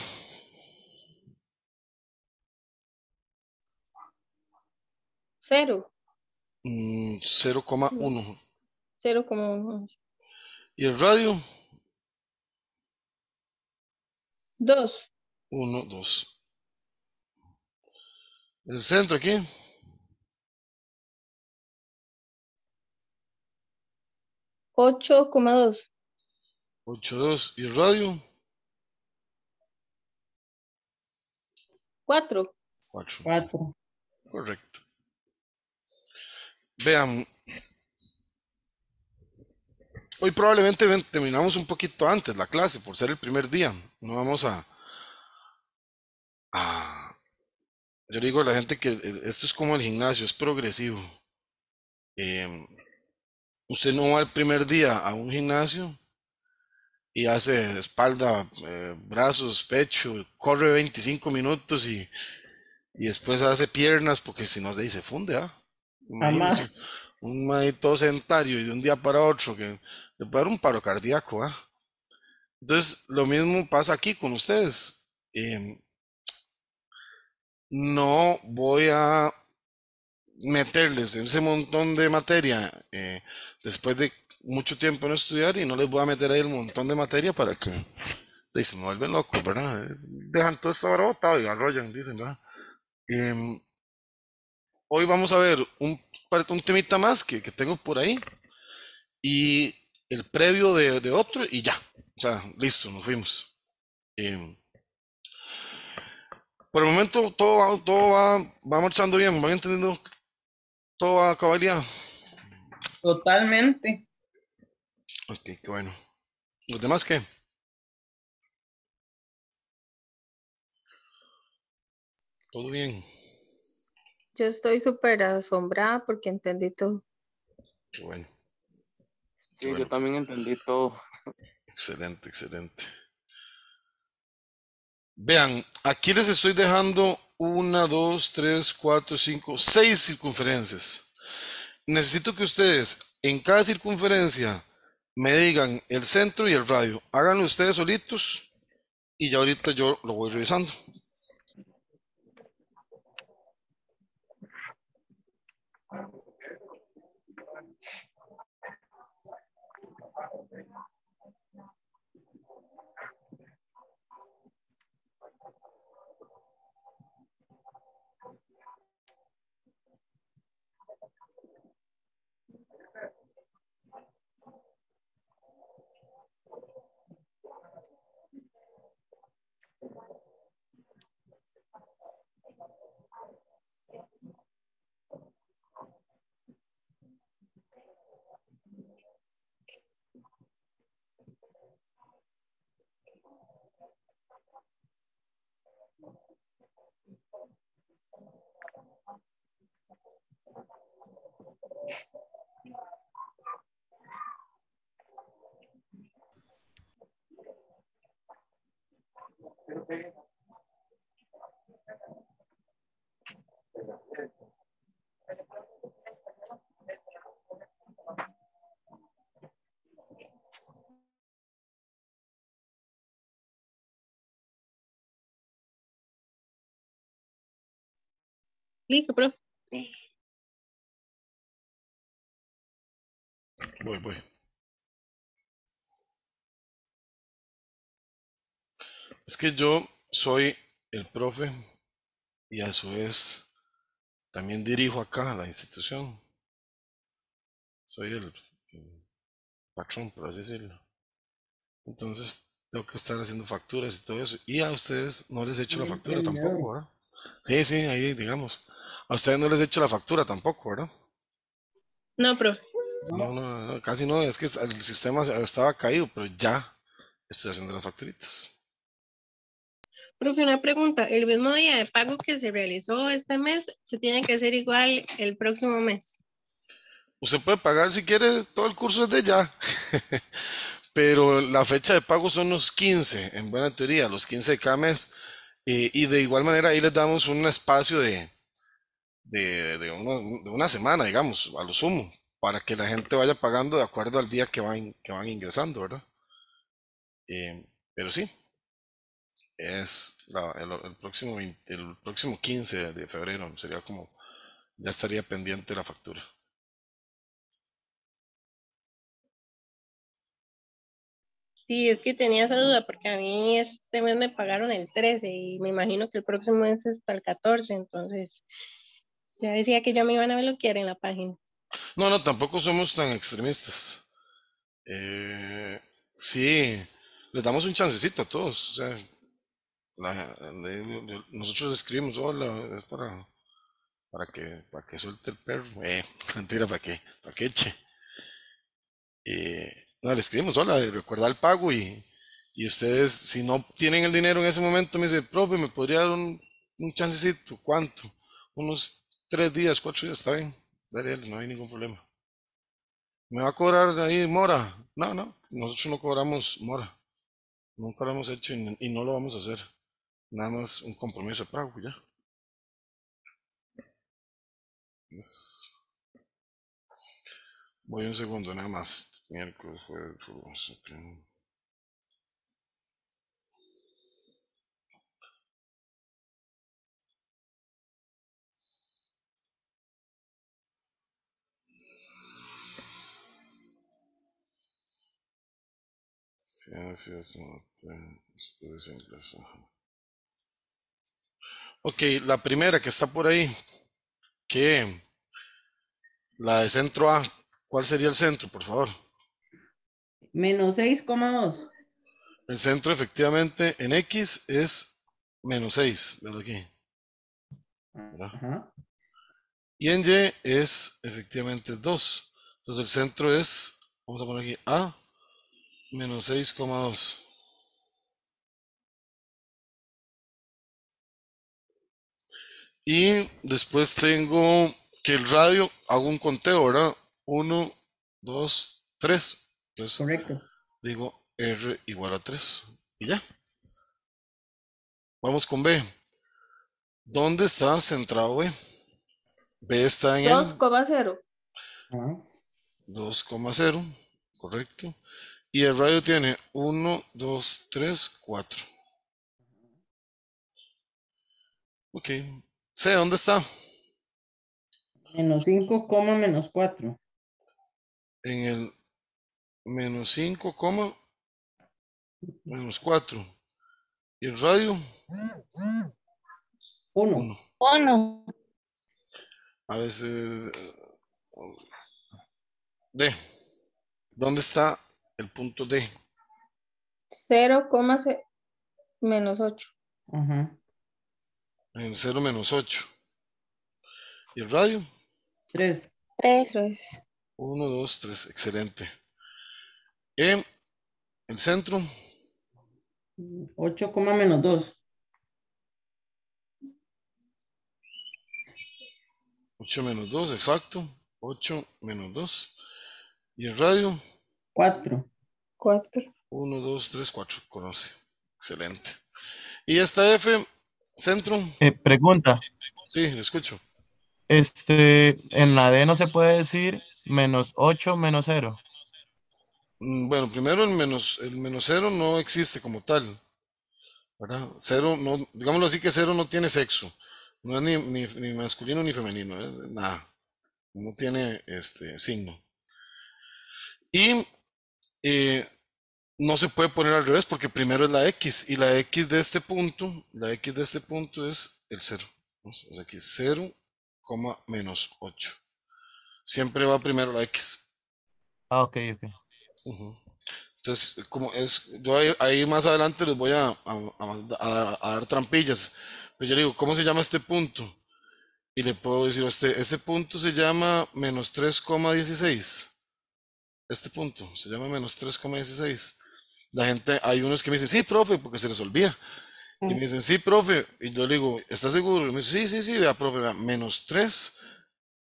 Cero. mm, 0,1. Cero como uno. Y el radio, Dos. 1, 2. El centro aquí, Ocho coma dos. 8, 2. Y el radio, Cuatro. 4. Cuatro. Correcto. Vean, hoy probablemente terminamos un poquito antes la clase por ser el primer día. No vamos a, a- yo digo a la gente que el- esto es como el gimnasio, es progresivo. Em, usted no va el primer día a un gimnasio y hace espalda, eh, brazos, pecho, corre 25 minutos y, y después hace piernas porque si no se dice funde, ¿ah? Un mae todo sedentario y de un día para otro que le puede dar un paro cardíaco, ¿ah? Entonces, lo mismo pasa aquí con ustedes. Em, no voy a meterles ese montón de materia eh, después de mucho tiempo en estudiar y no les voy a meter ahí el montón de materia para que se me vuelven locos, ¿verdad? Dejan todo esto botado y arrollan, dicen, ¿verdad? Em, hoy vamos a ver un, un temita más que, que tengo por ahí y el previo de, de otro y ya. O sea, listo, nos fuimos. Em, por el momento todo va, todo va, va marchando bien, van entendiendo todo a cabalidad. Totalmente. Ok, qué bueno. ¿Los demás qué? Todo bien. Yo estoy súper asombrada porque entendí todo. Qué bueno. Sí, yo también entendí todo. Excelente, excelente. Vean, aquí les estoy dejando una, dos, tres, cuatro, cinco, seis circunferencias. Necesito que ustedes en cada circunferencia me digan el centro y el radio. Háganlo ustedes solitos y ya ahorita yo lo voy revisando. Listo, profe. Voy, voy. Es que yo soy el profe y a su vez también dirijo acá la institución. Soy el, el patrón, por así decirlo. Entonces tengo que estar haciendo facturas y todo eso. Y a ustedes no les he hecho la factura tampoco, ¿verdad? Sí, sí, ahí digamos. A ustedes no les he hecho la factura tampoco, ¿verdad? No, profe. No, no, no, casi no, es que el sistema estaba caído, pero ya estoy haciendo las facturitas. Profe, una pregunta. ¿El mismo día de pago que se realizó este mes se tiene que hacer igual el próximo mes? Usted puede pagar si quiere todo el curso desde ya, pero la fecha de pago son los 15, en buena teoría, los 15 de cada mes. Eh, y de igual manera ahí les damos un espacio de, de, de, uno- de una semana, digamos, a lo sumo, para que la gente vaya pagando de acuerdo al día que van, que van ingresando, ¿verdad? Pero sí, es el, próximo, 20 el próximo 15 de febrero, sería como, ya estaría pendiente la factura. Sí, es que tenía esa duda porque a mí este mes me pagaron el 13 y me imagino que el próximo mes es hasta el 14, entonces ya decía que ya me iban a bloquear en la página. No, no, tampoco somos tan extremistas. Eh, sí, les damos un chancecito a todos. O sea, la- le- nosotros escribimos, hola, es para, para que, para que suelte el perro. Eh, mentira, para que, para que eche. Eh, no, le escribimos, hola, recuerda el pago y, y ustedes, si no tienen el dinero en ese momento, me dice, profe, ¿me podría dar un, un chancecito? ¿Cuánto? Unos tres días, cuatro días, está bien. Dale, no hay ningún problema. ¿Me va a cobrar ahí mora? No, no, nosotros no cobramos mora. Nunca lo hemos hecho y, no lo vamos a hacer. Nada más un compromiso de pago, ya. Voy un segundo, nada más. Miércoles, jueves, Ciencias, estudios inglés. Ok, la primera que está por ahí, que la de centro A, ¿cuál sería el centro, por favor? Menos 6,2. El centro efectivamente en X es menos 6, velo aquí. ¿verdad? Ajá. Y en Y es efectivamente 2. Entonces el centro es, vamos a poner aquí A, menos 6,2. Y después tengo que el radio, hago un conteo, ¿verdad? 1, 2, 3. Entonces Correcto. digo R igual a 3. Y ya. Vamos con B. ¿Dónde está centrado B? B está en el 2,0. Ajá. 2,0. correcto. Y el radio tiene 1, 2, 3, 4. Ok. C, ¿dónde está? Menos 5, coma menos 4. En el menos 5, coma menos 4. ¿Y el radio? 1. 1. Uno. A veces. D. ¿Dónde está el punto D? 0, menos 8. Ajá. En 0 menos 8. ¿Y el radio? 3. Tres. 3. 1, 2, 3. Excelente. En el centro, 8, coma menos 2. 8 menos 2, exacto. 8 menos 2. ¿Y el radio? 4. 4. 1, 2, 3, 4. Conoce. Excelente. ¿Y esta F? Centro. Eh, pregunta, Sí, lo escucho. este, en la D no se puede decir menos 8 menos 0. Mm, Bueno, primero el menos, el menos 0 no existe como tal. ¿Verdad? Cero, no, digámoslo así que cero no tiene sexo. No es ni, ni, ni masculino ni femenino. ¿eh? Nada. No tiene este signo. Y eh, no se puede poner al revés porque primero es la X y la X de este punto, la X de este punto es el 0. O sea, aquí 0, coma menos 8. Siempre va primero la X. Ah, ok, ok. Entonces, como es, yo ahí, ahí más adelante les voy a, a- a- a- a dar trampillas. Pero yo le digo, ¿cómo se llama este punto? Y le puedo decir, este, este punto se llama menos 3,16. Este punto se llama menos 3,16. La gente, hay unos que me dicen, sí, profe, porque se les olvida. Y me dicen, sí, profe. Y yo le digo, ¿estás seguro? Y me dice, sí, sí, sí, vea, profe, vea, menos 3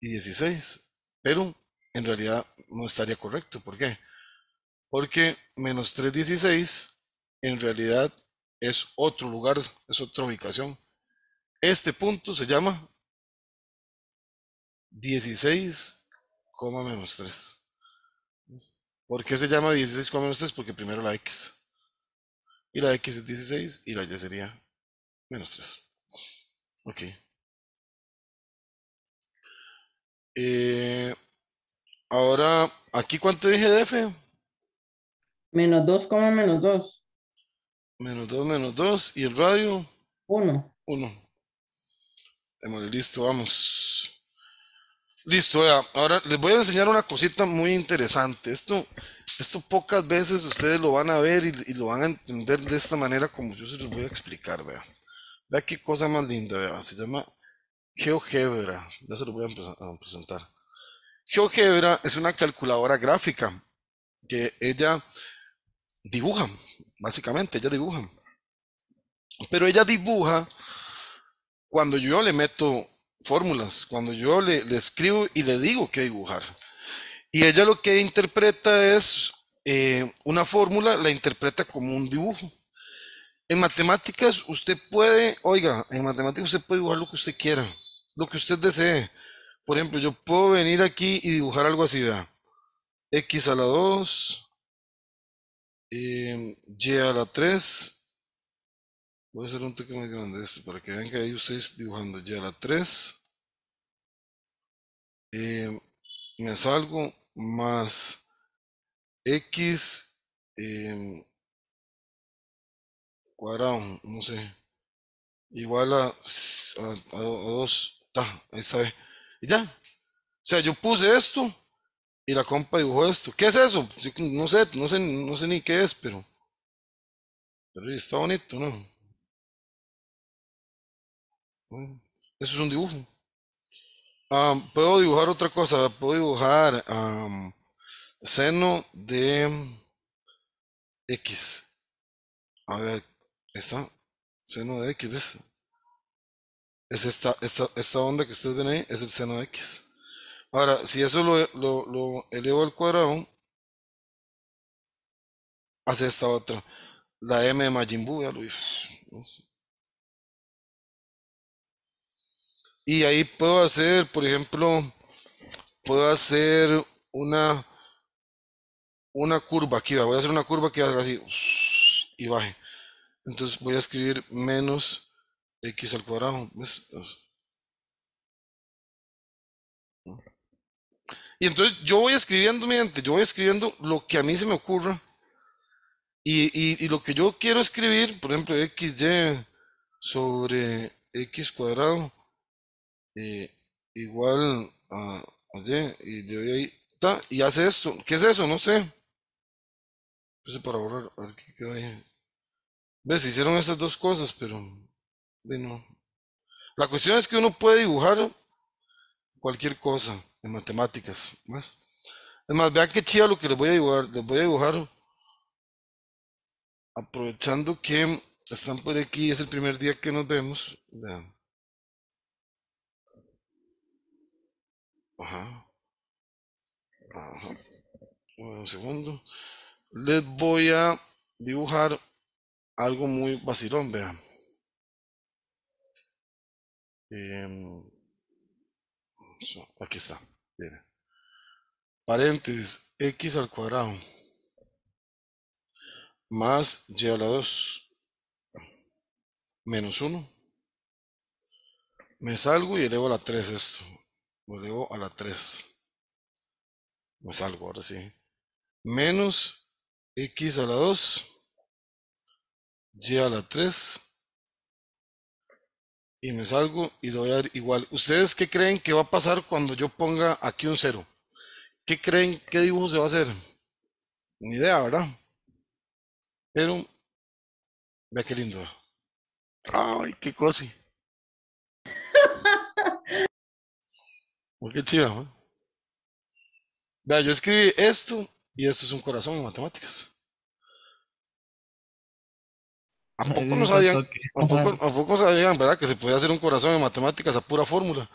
y 16. Pero en realidad no estaría correcto. ¿Por qué? Porque menos 316 en realidad es otro lugar, es otra ubicación. Este punto se llama 16, coma menos 3. ¿Por qué se llama 16, coma menos 3? Porque primero la X. Y la X es 16 y la Y sería menos 3. Ok. Eh, ahora, ¿aquí cuánto dije de F? Menos 2, coma menos 2. Menos 2, menos 2. ¿Y el radio? 1. 1. Démosle, listo, vamos. Listo, vea. Ahora les voy a enseñar una cosita muy interesante. Esto, esto pocas veces ustedes lo van a ver y, lo van a entender de esta manera como yo se los voy a explicar, vea. Vea qué cosa más linda, vea. Se llama GeoGebra. Ya se lo voy a presentar. GeoGebra es una calculadora gráfica que ella dibuja, básicamente, ella dibuja. Pero ella dibuja cuando yo le meto fórmulas, cuando yo le, escribo y le digo qué dibujar. Y ella lo que interpreta es eh, una fórmula, la interpreta como un dibujo. En matemáticas usted puede, oiga, en matemáticas usted puede dibujar lo que usted quiera, lo que usted desee. Por ejemplo, yo puedo venir aquí y dibujar algo así, vea. X a la 2, eh, Y a la 3. Voy a hacer un toque más grande de esto para que vean que ahí ustedes dibujando Y a la 3. Eh, me salgo más X eh, cuadrado, no sé, igual a, s- a, 2. ahí está. Y ya. O sea, yo puse esto y la compa dibujó esto. ¿Qué es eso? No sé, no sé, no sé ni qué es, pero. Pero está bonito, ¿no? Mm, Eso es un dibujo. Puedo dibujar otra cosa. Puedo dibujar seno de X. A ver, está. Seno de X, ¿ves? Es esta, esta, esta onda que ustedes ven ahí, es el seno de X. Ahora, si eso lo, elevo al cuadrado, hace esta otra. La M de Majin Buu, ya. No sé. Y ahí puedo hacer, por ejemplo, puedo hacer una, una curva aquí, voy a hacer una curva que haga así y baje. Entonces voy a escribir menos x al cuadrado. Y entonces yo voy escribiendo, mi gente, yo voy escribiendo lo que a mí se me ocurra. Y, y- y lo que yo quiero escribir, por ejemplo, xy sobre x cuadrado eh, igual a, a y, y le doy ahí, ta, y hace esto. ¿Qué es eso? No sé. Puse para borrar, a. ¿Ves? Hicieron estas dos cosas, pero de no. La cuestión es que uno puede dibujar cualquier cosa en matemáticas. ¿más? Es más, vean qué chido lo que les voy a dibujar. Les voy a dibujar aprovechando que están por aquí, es el primer día que nos vemos. Vean. Ajá. Ajá. Un segundo. Les voy a dibujar algo muy vacilón, vean. So, aquí está. Miren. Paréntesis, x al cuadrado más y a la 2 menos 1. Me salgo y elevo a la 3 esto. Elevo a la 3. Me salgo ahora sí. Menos x a la 2 y a la 3 y me salgo y voy a dar igual. ¿Ustedes qué creen que va a pasar cuando yo ponga aquí un 0? ¿Qué creen? ¿Qué dibujo se va a hacer? Ni idea, ¿verdad? Pero, vea qué lindo. Ay, qué cosi. Qué chido, ¿eh? Vea, yo escribí esto y esto es un corazón en matemáticas. ¿A poco no sabían? ¿A poco, a poco sabían, verdad? Que se podía hacer un corazón en matemáticas a pura fórmula.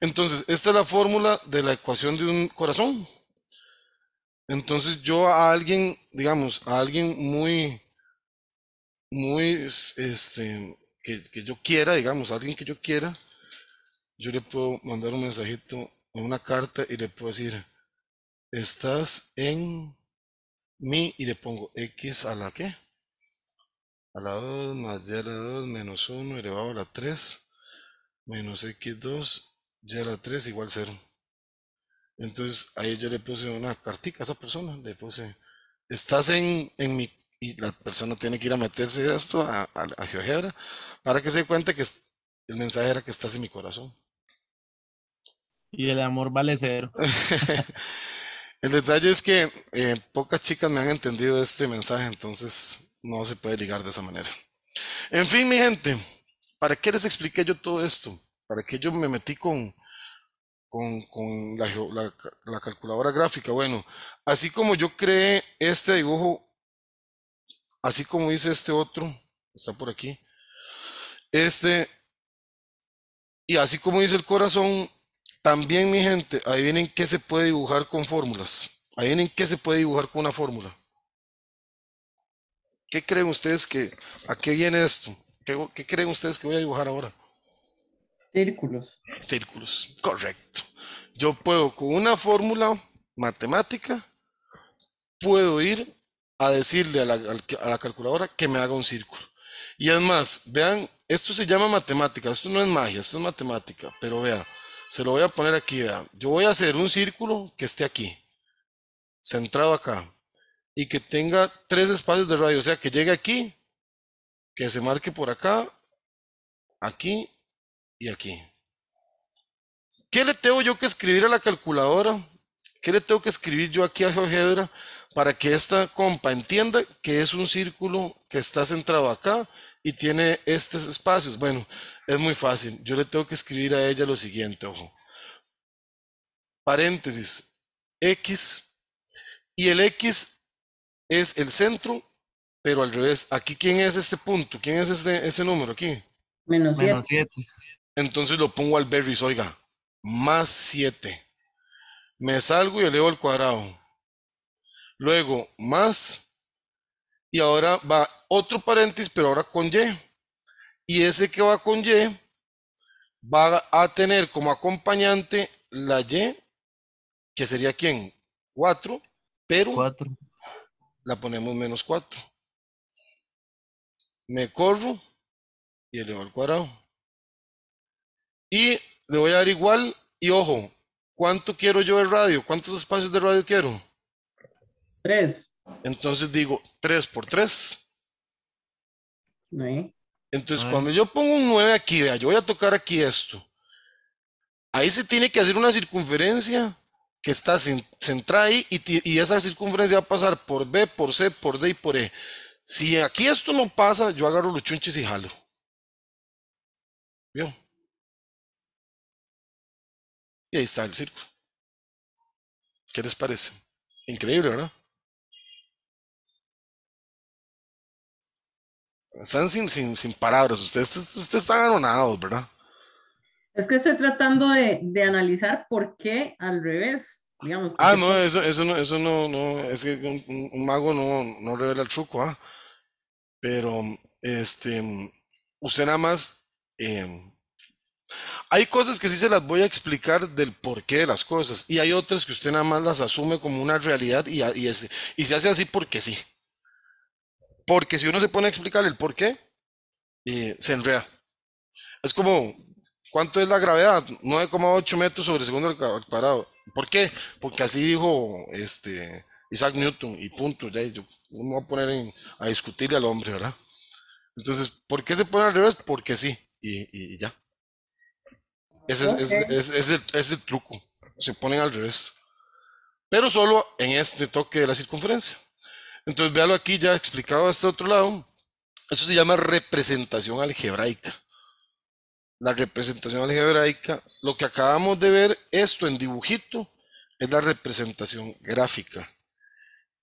Entonces, esta es la fórmula de la ecuación de un corazón. Entonces, yo a alguien, digamos, a alguien muy, muy, este, que, que yo quiera, digamos, a alguien que yo quiera, yo le puedo mandar un mensajito en una carta y le puedo decir, estás en mi, y le pongo x a la qué? A la 2 más y a la 2 menos 1 elevado a la 3 menos x2 y a la 3 igual 0. Entonces ahí yo le puse una cartica a esa persona, le puse, estás en, en mi, y la persona tiene que ir a meterse esto a, a, a GeoGebra para que se dé cuenta que el mensaje era que estás en mi corazón. Y el amor vale cero. El detalle es que eh, pocas chicas me han entendido este mensaje, entonces no se puede ligar de esa manera. En fin, mi gente, ¿para qué les expliqué yo todo esto? ¿Para qué yo me metí con, con, con la, la calculadora gráfica? Bueno, así como yo creé este dibujo, así como hice este otro, está por aquí, este, y así como hice el corazón, también mi gente, ahí vienen qué se puede dibujar con fórmulas. Ahí vienen qué se puede dibujar con una fórmula. ¿Qué creen ustedes que, a qué viene esto? ¿Qué, qué creen ustedes que voy a dibujar ahora? Círculos. Círculos, correcto. Yo puedo con una fórmula matemática, puedo ir a decirle a la, a la calculadora que me haga un círculo. Y además, vean, esto se llama matemática, esto no es magia, esto es matemática, pero vea, se lo voy a poner aquí, vea. Yo voy a hacer un círculo que esté aquí, centrado acá, y que tenga tres espacios de radio, o sea, que llegue aquí, que se marque por acá, aquí y aquí. ¿Qué le tengo yo que escribir a la calculadora? ¿Qué le tengo que escribir yo aquí a GeoGebra para que esta compa entienda que es un círculo que está centrado acá y tiene estos espacios? Bueno, es muy fácil. Yo le tengo que escribir a ella lo siguiente, ojo. Paréntesis, X. Y el X es el centro, pero al revés. Aquí, ¿quién es este punto? ¿Quién es este, este número aquí? Menos Menos 7. 7. Entonces lo pongo al berries, oiga, más 7. Me salgo y elevo al cuadrado. Luego, más. Y ahora va otro paréntesis, pero ahora con Y. Y ese que va con Y va a tener como acompañante la Y, que sería quién? 4, pero 4. la ponemos menos 4. Me corro y elevo al cuadrado. Y le voy a dar igual y ojo, ¿cuánto quiero yo de radio? ¿Cuántos espacios de radio quiero? Tres. Entonces digo 3 por 3. ¿no? Entonces, Ay. cuando yo pongo un 9 aquí, vea, yo voy a tocar aquí esto. Ahí se tiene que hacer una circunferencia que está cen- centrada ahí y esa circunferencia va a pasar por B, por C, por D y por E. Si aquí esto no pasa, yo agarro los chunches y jalo. ¿Vio? Y ahí está el círculo. ¿Qué les parece? Increíble, ¿verdad? Están sin, sin, sin palabras. Ustedes, ustedes están anonados, ¿verdad? Es que estoy tratando de, de analizar por qué al revés, digamos. Ah, no, eso, eso no, eso no, no, es que un, mago no, no revela el truco, ¿ah? Pero, este, usted nada más, eh, hay cosas que sí se las voy a explicar del porqué de las cosas, y hay otras que usted nada más las asume como una realidad y, y, es- y se hace así porque sí. Porque si uno se pone a explicar el porqué, eh, se enreda. Es como, ¿cuánto es la gravedad? 9,8 metros sobre segundo al cuadrado. ¿Por qué? Porque así dijo este, Isaac Newton y punto. Ya, yo no me voy a poner en- a discutirle al hombre, ¿verdad? Entonces, ¿por qué se pone al revés? Porque sí, y, y- y ya. Ese es, es- es- es el, es el truco. Se ponen al revés. Pero solo en este toque de la circunferencia. Entonces, véalo aquí ya explicado a este otro lado. Eso se llama representación algebraica. La representación algebraica, lo que acabamos de ver, esto en dibujito, es la representación gráfica.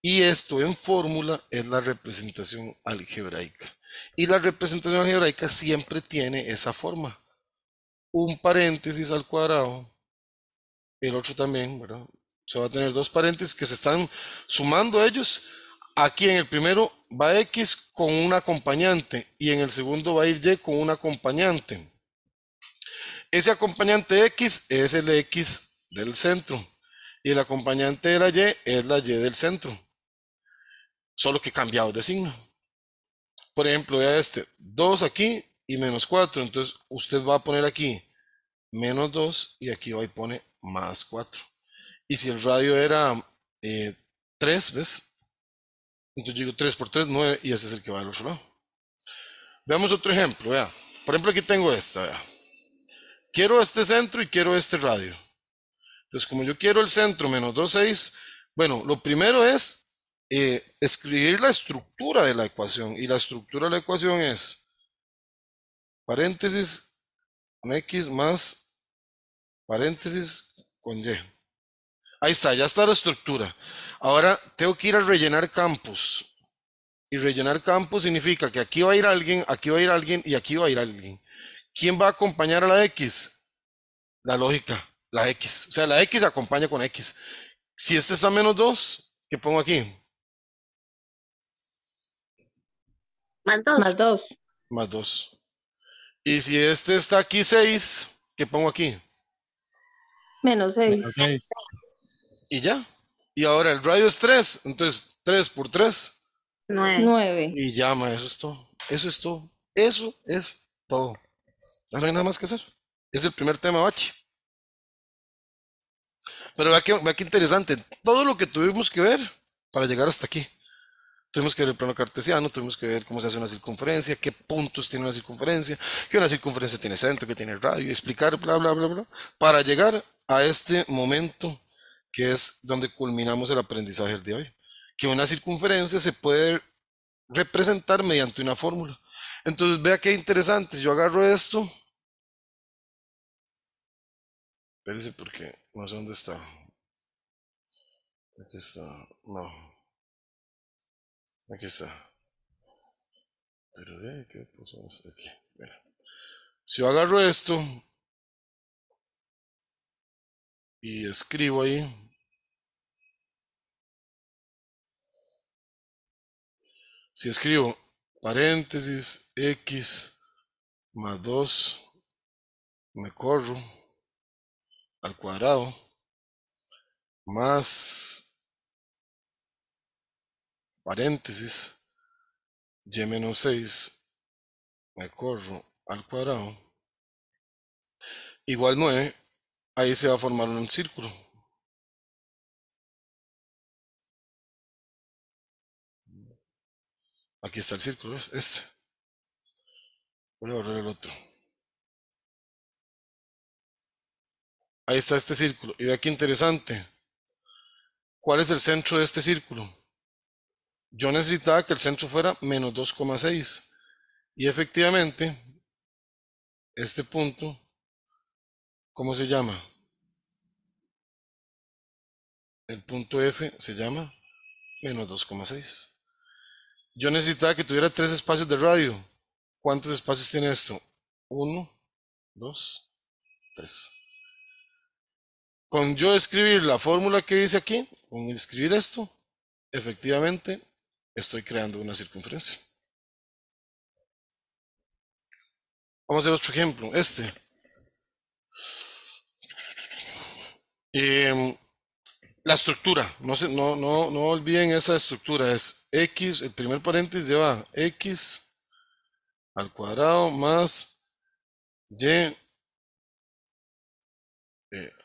Y esto en fórmula es la representación algebraica. Y la representación algebraica siempre tiene esa forma. Un paréntesis al cuadrado, el otro también, ¿verdad? Se va a tener dos paréntesis que se están sumando ellos. Aquí en el primero va X con un acompañante y en el segundo va a ir Y con un acompañante. Ese acompañante X es el X del centro y el acompañante de la Y es la Y del centro. Solo que cambiado de signo. Por ejemplo, vea este, 2 aquí y menos 4. Entonces usted va a poner aquí menos 2 y aquí va y pone más 4. Y si el radio era 3, ¿ves? Entonces yo digo 3 por 3, 9 y ese es el que va al otro lado. Veamos otro ejemplo, vea. Por ejemplo, aquí tengo esta. Quiero este centro y quiero este radio. Entonces, como yo quiero el centro menos 2, 6, bueno, lo primero es eh, escribir la estructura de la ecuación. Y la estructura de la ecuación es paréntesis con X más paréntesis con Y. Ahí está, ya está la estructura. Ahora tengo que ir a rellenar campos. Y rellenar campos significa que aquí va a ir alguien, aquí va a ir alguien y aquí va a ir alguien. ¿Quién va a acompañar a la X? La lógica, la X. O sea, la X acompaña con X. Si este está menos 2, ¿qué pongo aquí? Más dos. Más dos. Más 2. Y si este está aquí 6, ¿qué pongo aquí? Menos seis. Menos seis. Y ya. Y ahora el radio es 3. Entonces, 3 por 3. Nueve. Nueve. Y llama, eso es todo. Eso es todo. Eso es todo. Ya no hay nada más que hacer. Es el primer tema, Bachi. Pero vea que, vea qué interesante. Todo lo que tuvimos que ver para llegar hasta aquí. Tuvimos que ver el plano cartesiano, tuvimos que ver cómo se hace una circunferencia, qué puntos tiene una circunferencia, que una circunferencia tiene centro, que tiene radio, explicar, bla, bla, bla, bla, para llegar a este momento que es donde culminamos el aprendizaje del día de hoy. Que una circunferencia se puede representar mediante una fórmula. Entonces, vea qué interesante. Yo agarro esto. Espérese porque no sé dónde está. Aquí está. No. Aquí está. Pero de qué pusimos aquí. Mira. Si yo agarro esto y escribo ahí. Si escribo paréntesis x más 2, me corro al cuadrado más paréntesis, y menos 6, me corro al cuadrado, igual 9, ahí se va a formar un círculo. Aquí está el círculo, ¿ves? Este. Voy a borrar el otro. Ahí está este círculo. Y vea qué interesante. ¿Cuál es el centro de este círculo? Yo necesitaba que el centro fuera menos 2,6. Y efectivamente, este punto, ¿cómo se llama? El punto F se llama menos 2,6. Yo necesitaba que tuviera tres espacios de radio. ¿Cuántos espacios tiene esto? Uno, dos, tres. Con yo escribir la fórmula que dice aquí, con escribir esto, efectivamente estoy creando una circunferencia. Vamos a hacer otro ejemplo, este. Em, la estructura, no, se, no, no, no olviden esa estructura, es x, el primer paréntesis lleva x al cuadrado más y eh,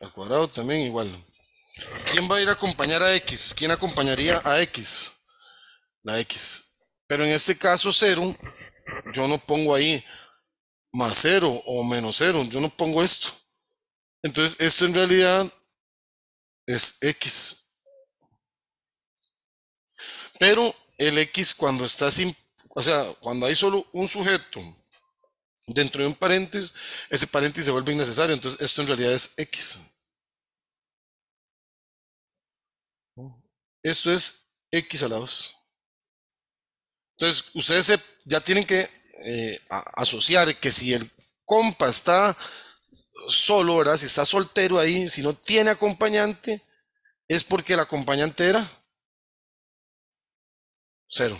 al cuadrado también igual. ¿Quién va a ir a acompañar a x? ¿Quién acompañaría a x? La x. Pero en este caso 0, yo no pongo ahí más 0 o menos 0, yo no pongo esto. Entonces esto en realidad es x. Pero el x cuando está sin, o sea, cuando hay solo un sujeto dentro de un paréntesis, ese paréntesis se vuelve innecesario. Entonces esto en realidad es x. Esto es x a la 2. Entonces ustedes ya tienen que eh, asociar que si el compa está solo, ¿verdad? Si está soltero ahí, si no tiene acompañante, es porque el acompañante era cero.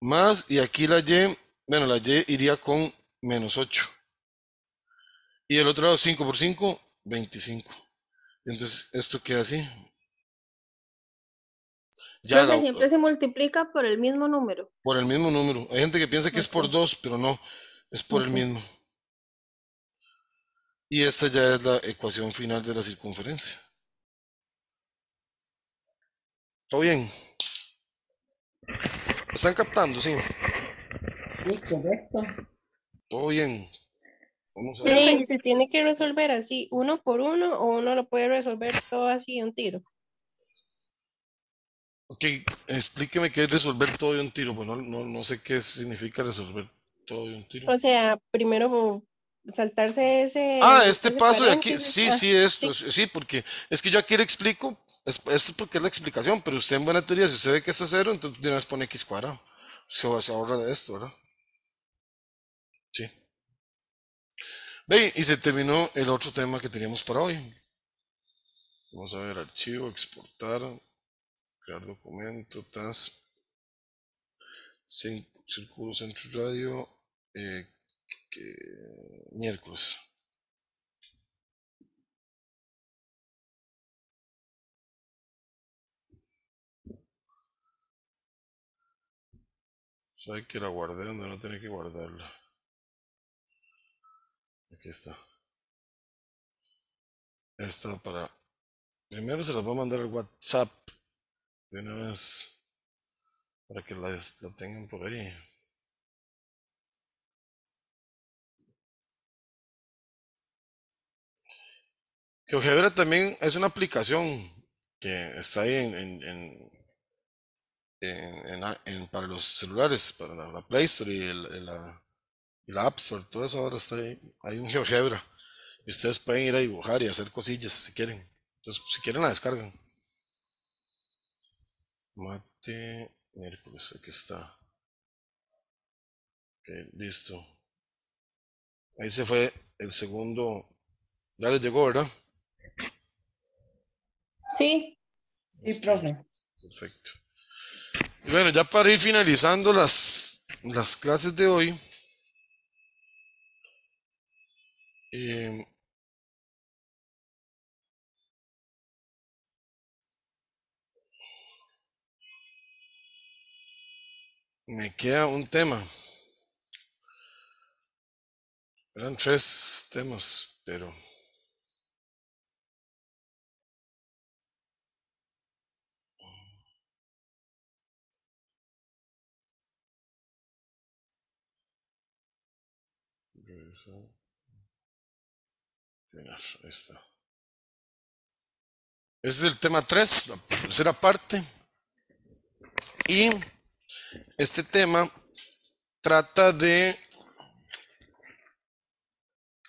Más, y aquí la y, bueno, la y iría con menos 8. Y el otro lado, 5 por 5, 25. Entonces, esto queda así. Ya la, siempre se multiplica por el mismo número. Por el mismo número. Hay gente que piensa que es por 2, pero no, es por okay. el mismo. Y esta ya es la ecuación final de la circunferencia. ¿Todo bien? ¿Están captando? Sí. Sí, correcto. Todo bien. Vamos a ver. Sí, se tiene que resolver así, uno por uno, o uno lo puede resolver todo así de un tiro. Ok, explíqueme qué es resolver todo de un tiro. Pues no, no, no sé qué significa resolver todo de un tiro. O sea, primero saltarse ese. Ah, este ese paso de aquí. Sí, sí, esto. Sí. sí. porque es que yo aquí le explico. Esto es porque es la explicación, pero usted en buena teoría, si usted ve que esto es cero, entonces de una vez pone x cuadrado. Se, se ahorra de esto, ¿verdad? Sí. Ve, y se terminó el otro tema que teníamos para hoy. Vamos a ver, archivo, exportar, crear documento, task, círculo centro radio, eh, que, miércoles. Sabe que la guardé donde no tenía que guardarla. Aquí está. Esta para. Primero se las voy a mandar al WhatsApp de una vez para que la, la tengan por ahí. GeoGebra también es una aplicación que está ahí en, en, en, para los celulares, para la, la Play Store y, la, App Store, todo eso ahora está ahí. Hay un GeoGebra ustedes pueden ir a dibujar y hacer cosillas si quieren. Entonces, si quieren la descargan. Mate miércoles, aquí está. Ok, listo. Ahí se fue el segundo. Ya les llegó, ¿verdad? Sí, sí, profe. Perfecto. Y bueno, ya para ir finalizando las, las clases de hoy, em, me queda un tema. Eran tres temas, pero... Ese es el tema 3, la tercera parte. Y este tema trata de,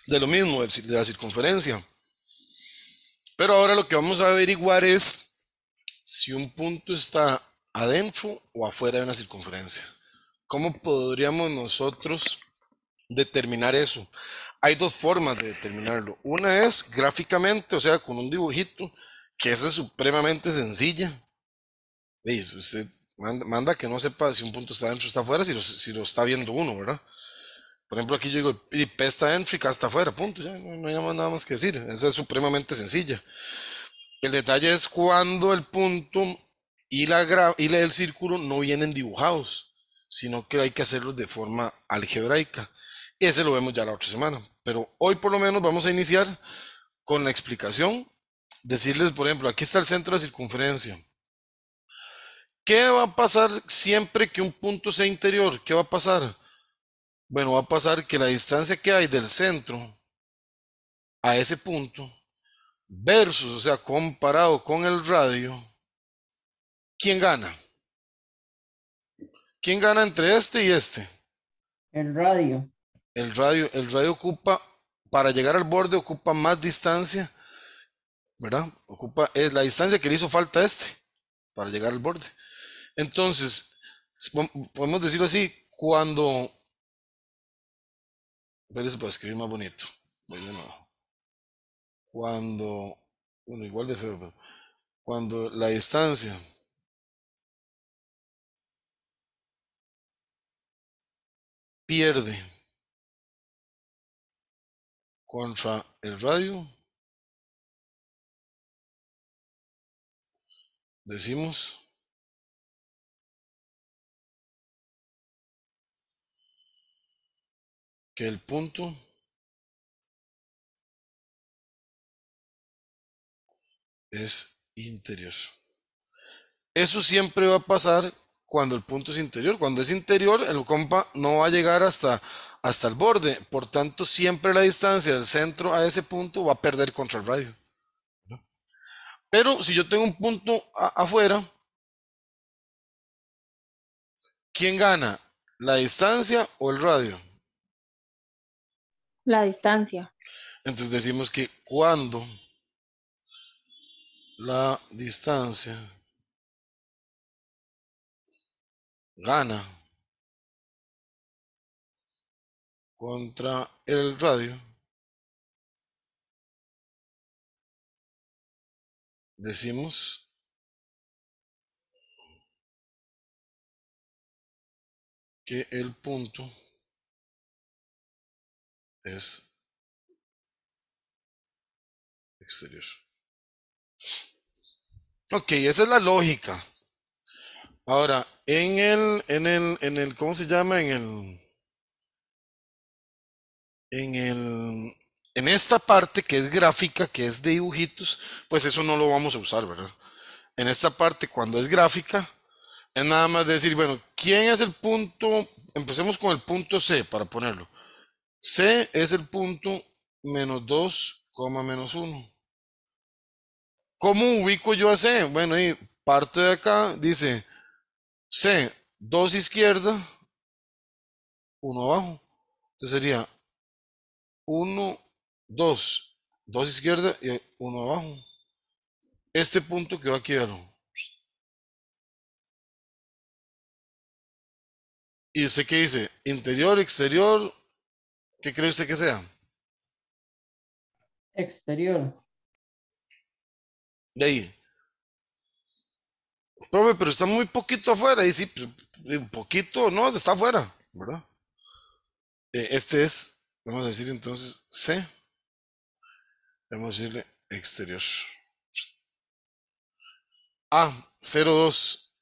de lo mismo, de la circunferencia. Pero ahora lo que vamos a averiguar es si un punto está adentro o afuera de una circunferencia. ¿Cómo podríamos nosotros determinar eso? Hay dos formas de determinarlo. Una es gráficamente, o sea, con un dibujito, que es supremamente sencilla. Usted manda, que no sepa si un punto está dentro o está afuera, si lo, está viendo uno, ¿verdad? Por ejemplo, aquí yo digo, y P está dentro y K está afuera, punto, no, no hay nada más que decir. Esa es supremamente sencilla. El detalle es cuando el punto y, la y el círculo no vienen dibujados, sino que hay que hacerlos de forma algebraica. Ese lo vemos ya la otra semana. Pero hoy por lo menos vamos a iniciar con la explicación. Decirles, por ejemplo, aquí está el centro de circunferencia. ¿Qué va a pasar siempre que un punto sea interior? ¿Qué va a pasar? Bueno, va a pasar que la distancia que hay del centro a ese punto versus, o sea, comparado con el radio, ¿quién gana? ¿Quién gana entre este y este? El radio. El radio, el radio ocupa, para llegar al borde, ocupa más distancia, ¿verdad? Ocupa, es la distancia que le hizo falta este para llegar al borde. Entonces, podemos decirlo así, cuando, espérese para escribir más bonito, voy de nuevo. Cuando, bueno, igual de feo, pero cuando la distancia pierde contra el radio, decimos que el punto es interior. Eso siempre va a pasar cuando el punto es interior. Cuando es interior, el compa no va a llegar hasta, hasta el borde. Por tanto, siempre la distancia del centro a ese punto va a perder contra el radio. Pero si yo tengo un punto afuera, ¿quién gana? ¿La distancia o el radio? La distancia. Entonces decimos que cuando la distancia gana contra el radio, decimos que el punto es exterior. Ok, esa es la lógica. Ahora, en el, en el, en el, ¿cómo se llama? En el, en el, en esta parte que es gráfica, que es de dibujitos, pues eso no lo vamos a usar, ¿verdad? En esta parte, cuando es gráfica, es nada más decir, bueno, ¿quién es el punto? Empecemos con el punto C para ponerlo. C es el punto menos 2, coma menos 1. ¿Cómo ubico yo a C? Bueno, ahí parte de acá dice C, 2 izquierda, 1 abajo. Entonces sería 1, 2, 2 izquierda y 1 abajo. Este punto que va aquí, ¿verdad? ¿Y usted qué dice? ¿Interior, exterior? ¿Qué cree usted que sea? Exterior. De ahí. Profe, pero está muy poquito afuera. Y sí, pero, eh, poquito, no, está afuera, ¿verdad? Eh, Este es, vamos a decir entonces C. Vamos a decirle exterior. A, 02.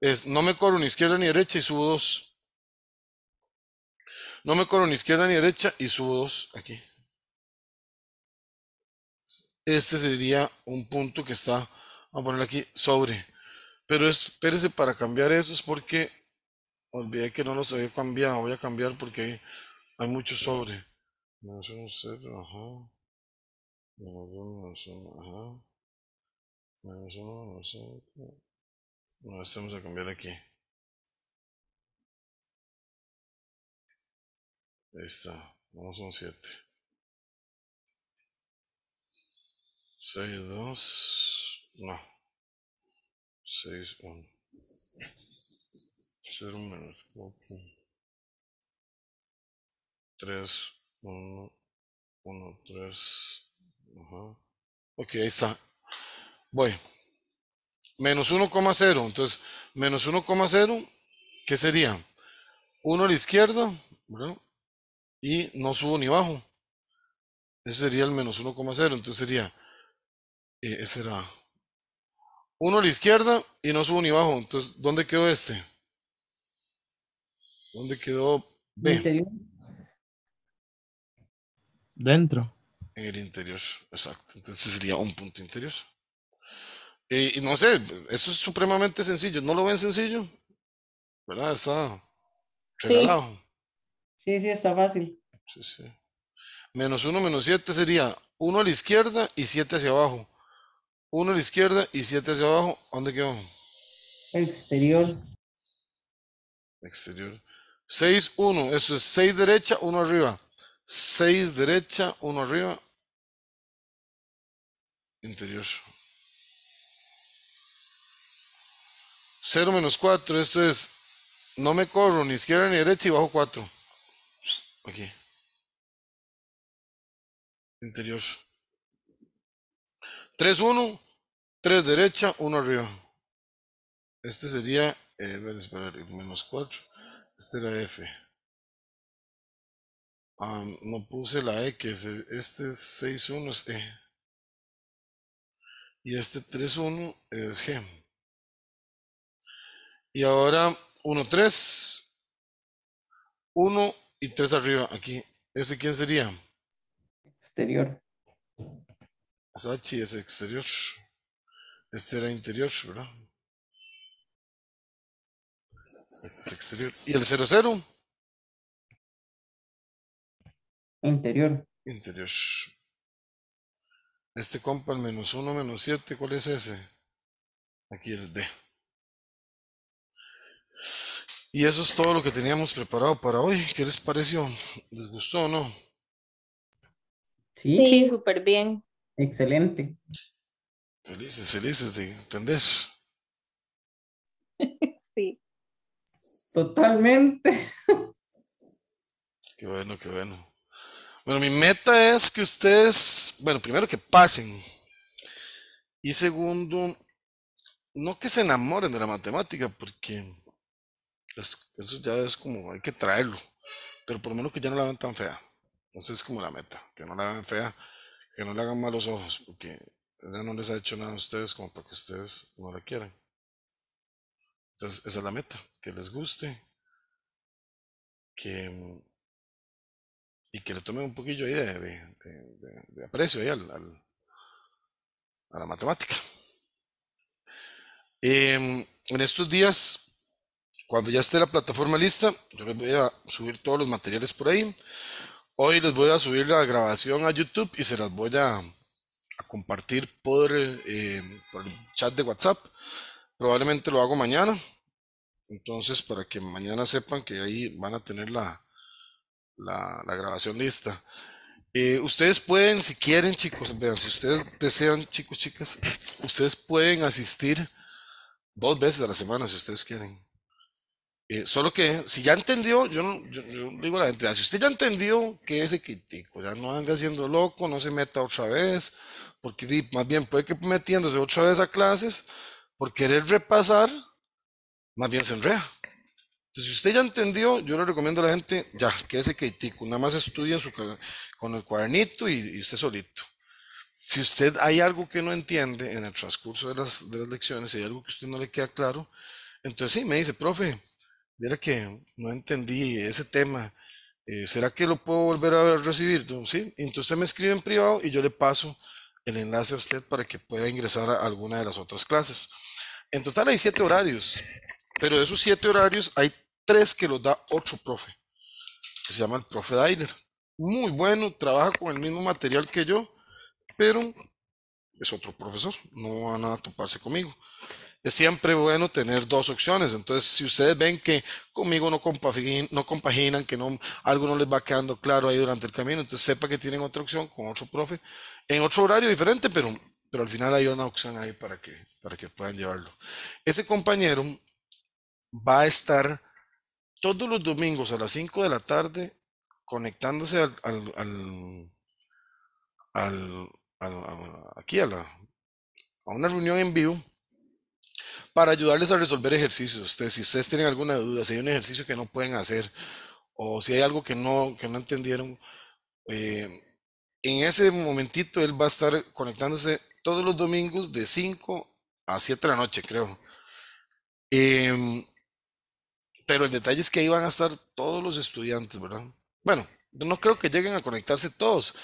es no me corro ni izquierda ni derecha y subo 2. No me corro ni izquierda ni derecha y subo 2 aquí. Este sería un punto que está, vamos a ponerlo aquí, sobre. Pero espérese para cambiar eso, es porque olvidé que no los había cambiado. Voy a cambiar porque hay, hay mucho sobre. Menos uno, cero, ajá. Menos uno, menos uno, ajá. Menos uno, menos uno. No, este vamos a cambiar aquí. Ahí está. Vamos un 7. 6, 2. No. 6, 1. 0 menos 4. 3, 1, 1, 3. Ajá. Ok, ahí está. Voy. Menos 1,0. Entonces, menos 1,0, ¿qué sería? 1 a la izquierda, ¿verdad? Y no subo ni bajo. Ese sería el menos 1,0. Entonces sería, eh, era 1 a la izquierda y no subo ni bajo. Entonces, ¿dónde quedó este? ¿Dónde quedó B? Interior. Dentro. En el interior, exacto. Entonces sería un punto interior. Eh, y no sé, eso es supremamente sencillo. ¿No lo ven sencillo? ¿Verdad? Está regalado. Sí, sí, está fácil. Sí, sí. Menos 1 menos 7 sería 1 a la izquierda y 7 hacia abajo. 1 a la izquierda y 7 hacia abajo. ¿Dónde quedó? Exterior. Exterior. 6, 1. Eso es 6 derecha, 1 arriba. 6 derecha, 1 arriba. Interior. 0 menos 4. Esto es. No me corro ni izquierda ni derecha y bajo 4. Aquí. Interior. 3, 1. 3 derecha, 1 arriba. Este sería. Eh, a ver, esperar, menos 4. Este era F. Ah, no puse la X. Este es 6, 1 es E. Y este 3, 1 es G. Y ahora 1, 3. 1 y 3 arriba. Aquí. ¿Ese quién sería? Exterior. Es H y es exterior. Este era interior, ¿verdad? Este es exterior. ¿Y el 0, 0? Interior. Interior. Este compa, el menos 1, menos 7, ¿cuál es ese? Aquí el D. Y eso es todo lo que teníamos preparado para hoy. ¿Qué les pareció? ¿Les gustó o no? Sí, Sí, súper bien. excelente. Felices, felices de entender. Sí. Totalmente. Qué bueno, qué bueno. Bueno, mi meta es que ustedes, bueno, primero que pasen. Y segundo, no que se enamoren de la matemática, porque es- eso ya es como, hay que traerlo. Pero por lo menos que ya no la vean tan fea. Esa es como la meta, que no la vean fea, que no le hagan malos ojos, porque ella no les ha hecho nada a ustedes como para que ustedes no la quieran. Entonces, esa es la meta, que les guste, que, mm, y que le tomen un poquillo ahí de, aprecio ahí al- a la matemática. Em, en estos días, cuando ya esté la plataforma lista, yo les voy a subir todos los materiales por ahí. Hoy les voy a subir la grabación a YouTube y se las voy a, a compartir por, eh, por el chat de WhatsApp. Probablemente lo hago mañana. Entonces, para que mañana sepan que ahí van a tener la, la, la grabación lista. Eh, ustedes pueden, si quieren, chicos, vean, si ustedes desean, chicos, chicas, ustedes pueden asistir dos veces a la semana si ustedes quieren. Eh, solo que si ya entendió, yo, no, digo a la gente, si usted ya entendió que ese quitico, ya no ande haciendo loco, no se meta otra vez, porque más bien puede que metiéndose otra vez a clases por querer repasar, más bien se enreda. Entonces, si usted ya entendió, yo le recomiendo a la gente, ya, que ese quitico, nada más estudie en su con el cuadernito y, y usted solito. Si usted hay algo que no entiende en el transcurso de las, lecciones, si hay algo que usted no le queda claro, Entonces sí, me dice, profe, viera que no entendí ese tema. eh, ¿será que lo puedo volver a recibir? Sí. Entonces usted me escribe en privado y yo le paso el enlace a usted para que pueda ingresar a alguna de las otras clases. En total hay siete horarios, pero de esos siete horarios hay tres que los da otro profe, que se llama el profe Dailer. Muy bueno, trabaja con el mismo material que yo, pero es otro profesor, no van a toparse conmigo. Es siempre bueno tener dos opciones. Entonces, si ustedes ven que conmigo no compaginan, no compaginan, que no, algo no les va quedando claro ahí durante el camino, entonces sepa que tienen otra opción con otro profe en otro horario diferente, pero, pero al final hay una opción ahí para que, para que puedan llevarlo. Ese compañero va a estar todos los domingos a las 5 de la tarde conectándose al, al- al- al- al- aquí a, la, a una reunión en vivo para ayudarles a resolver ejercicios. Ustedes, si ustedes tienen alguna duda, si hay un ejercicio que no pueden hacer o si hay algo que no, que no entendieron, eh, en ese momentito él va a estar conectándose todos los domingos de 5 a 7 de la noche, creo. Em, pero el detalle es que ahí van a estar todos los estudiantes, ¿verdad? Bueno, no creo que lleguen a conectarse todos,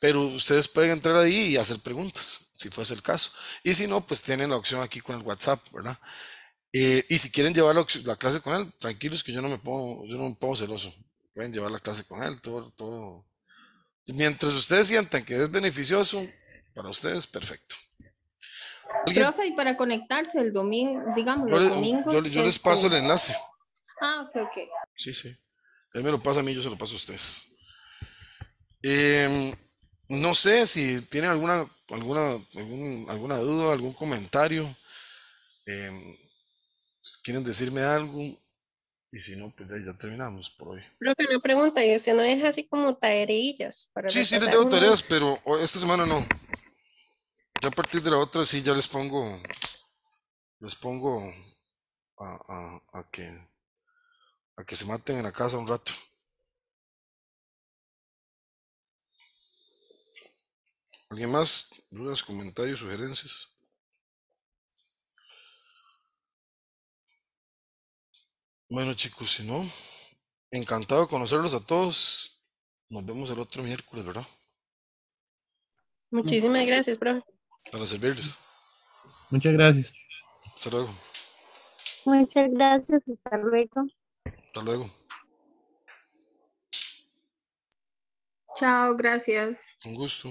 pero ustedes pueden entrar ahí y hacer preguntas, si fuese el caso. Y si no, pues tienen la opción aquí con el WhatsApp, ¿verdad? Eh, y si quieren llevar la, la clase con él, tranquilos que yo no me pongo, yo no me pongo celoso. Pueden llevar la clase con él, todo, todo. Mientras ustedes sientan que es beneficioso para ustedes, perfecto. ¿Alguien? Profe, y para conectarse el domingo, digamos, Yo, domingos. yo le- yo les paso el este, enlace. Ah, ok, ok. Sí, sí. Él me lo pasa a mí, yo se lo paso a ustedes. Em, no sé si tienen alguna, alguna, algún- alguna duda, algún comentario. Em, quieren decirme algo. Y si no, pues ya, terminamos por hoy. Profe, una pregunta, y usted no deja así como tareillas para Sí, sí, les uno? tareas, pero esta semana no. Ya a partir de la otra sí ya les pongo, les pongo a, a- a que, a que se maten en la casa un rato. ¿Alguien más? ¿Dudas, comentarios, sugerencias? Bueno, chicos, si no, encantado de conocerlos a todos. Nos vemos el otro miércoles, ¿verdad? Muchísimas gracias, profe. Para servirles. Muchas gracias. Hasta luego. Muchas gracias, hasta luego. Hasta luego. Chao, gracias. Con gusto.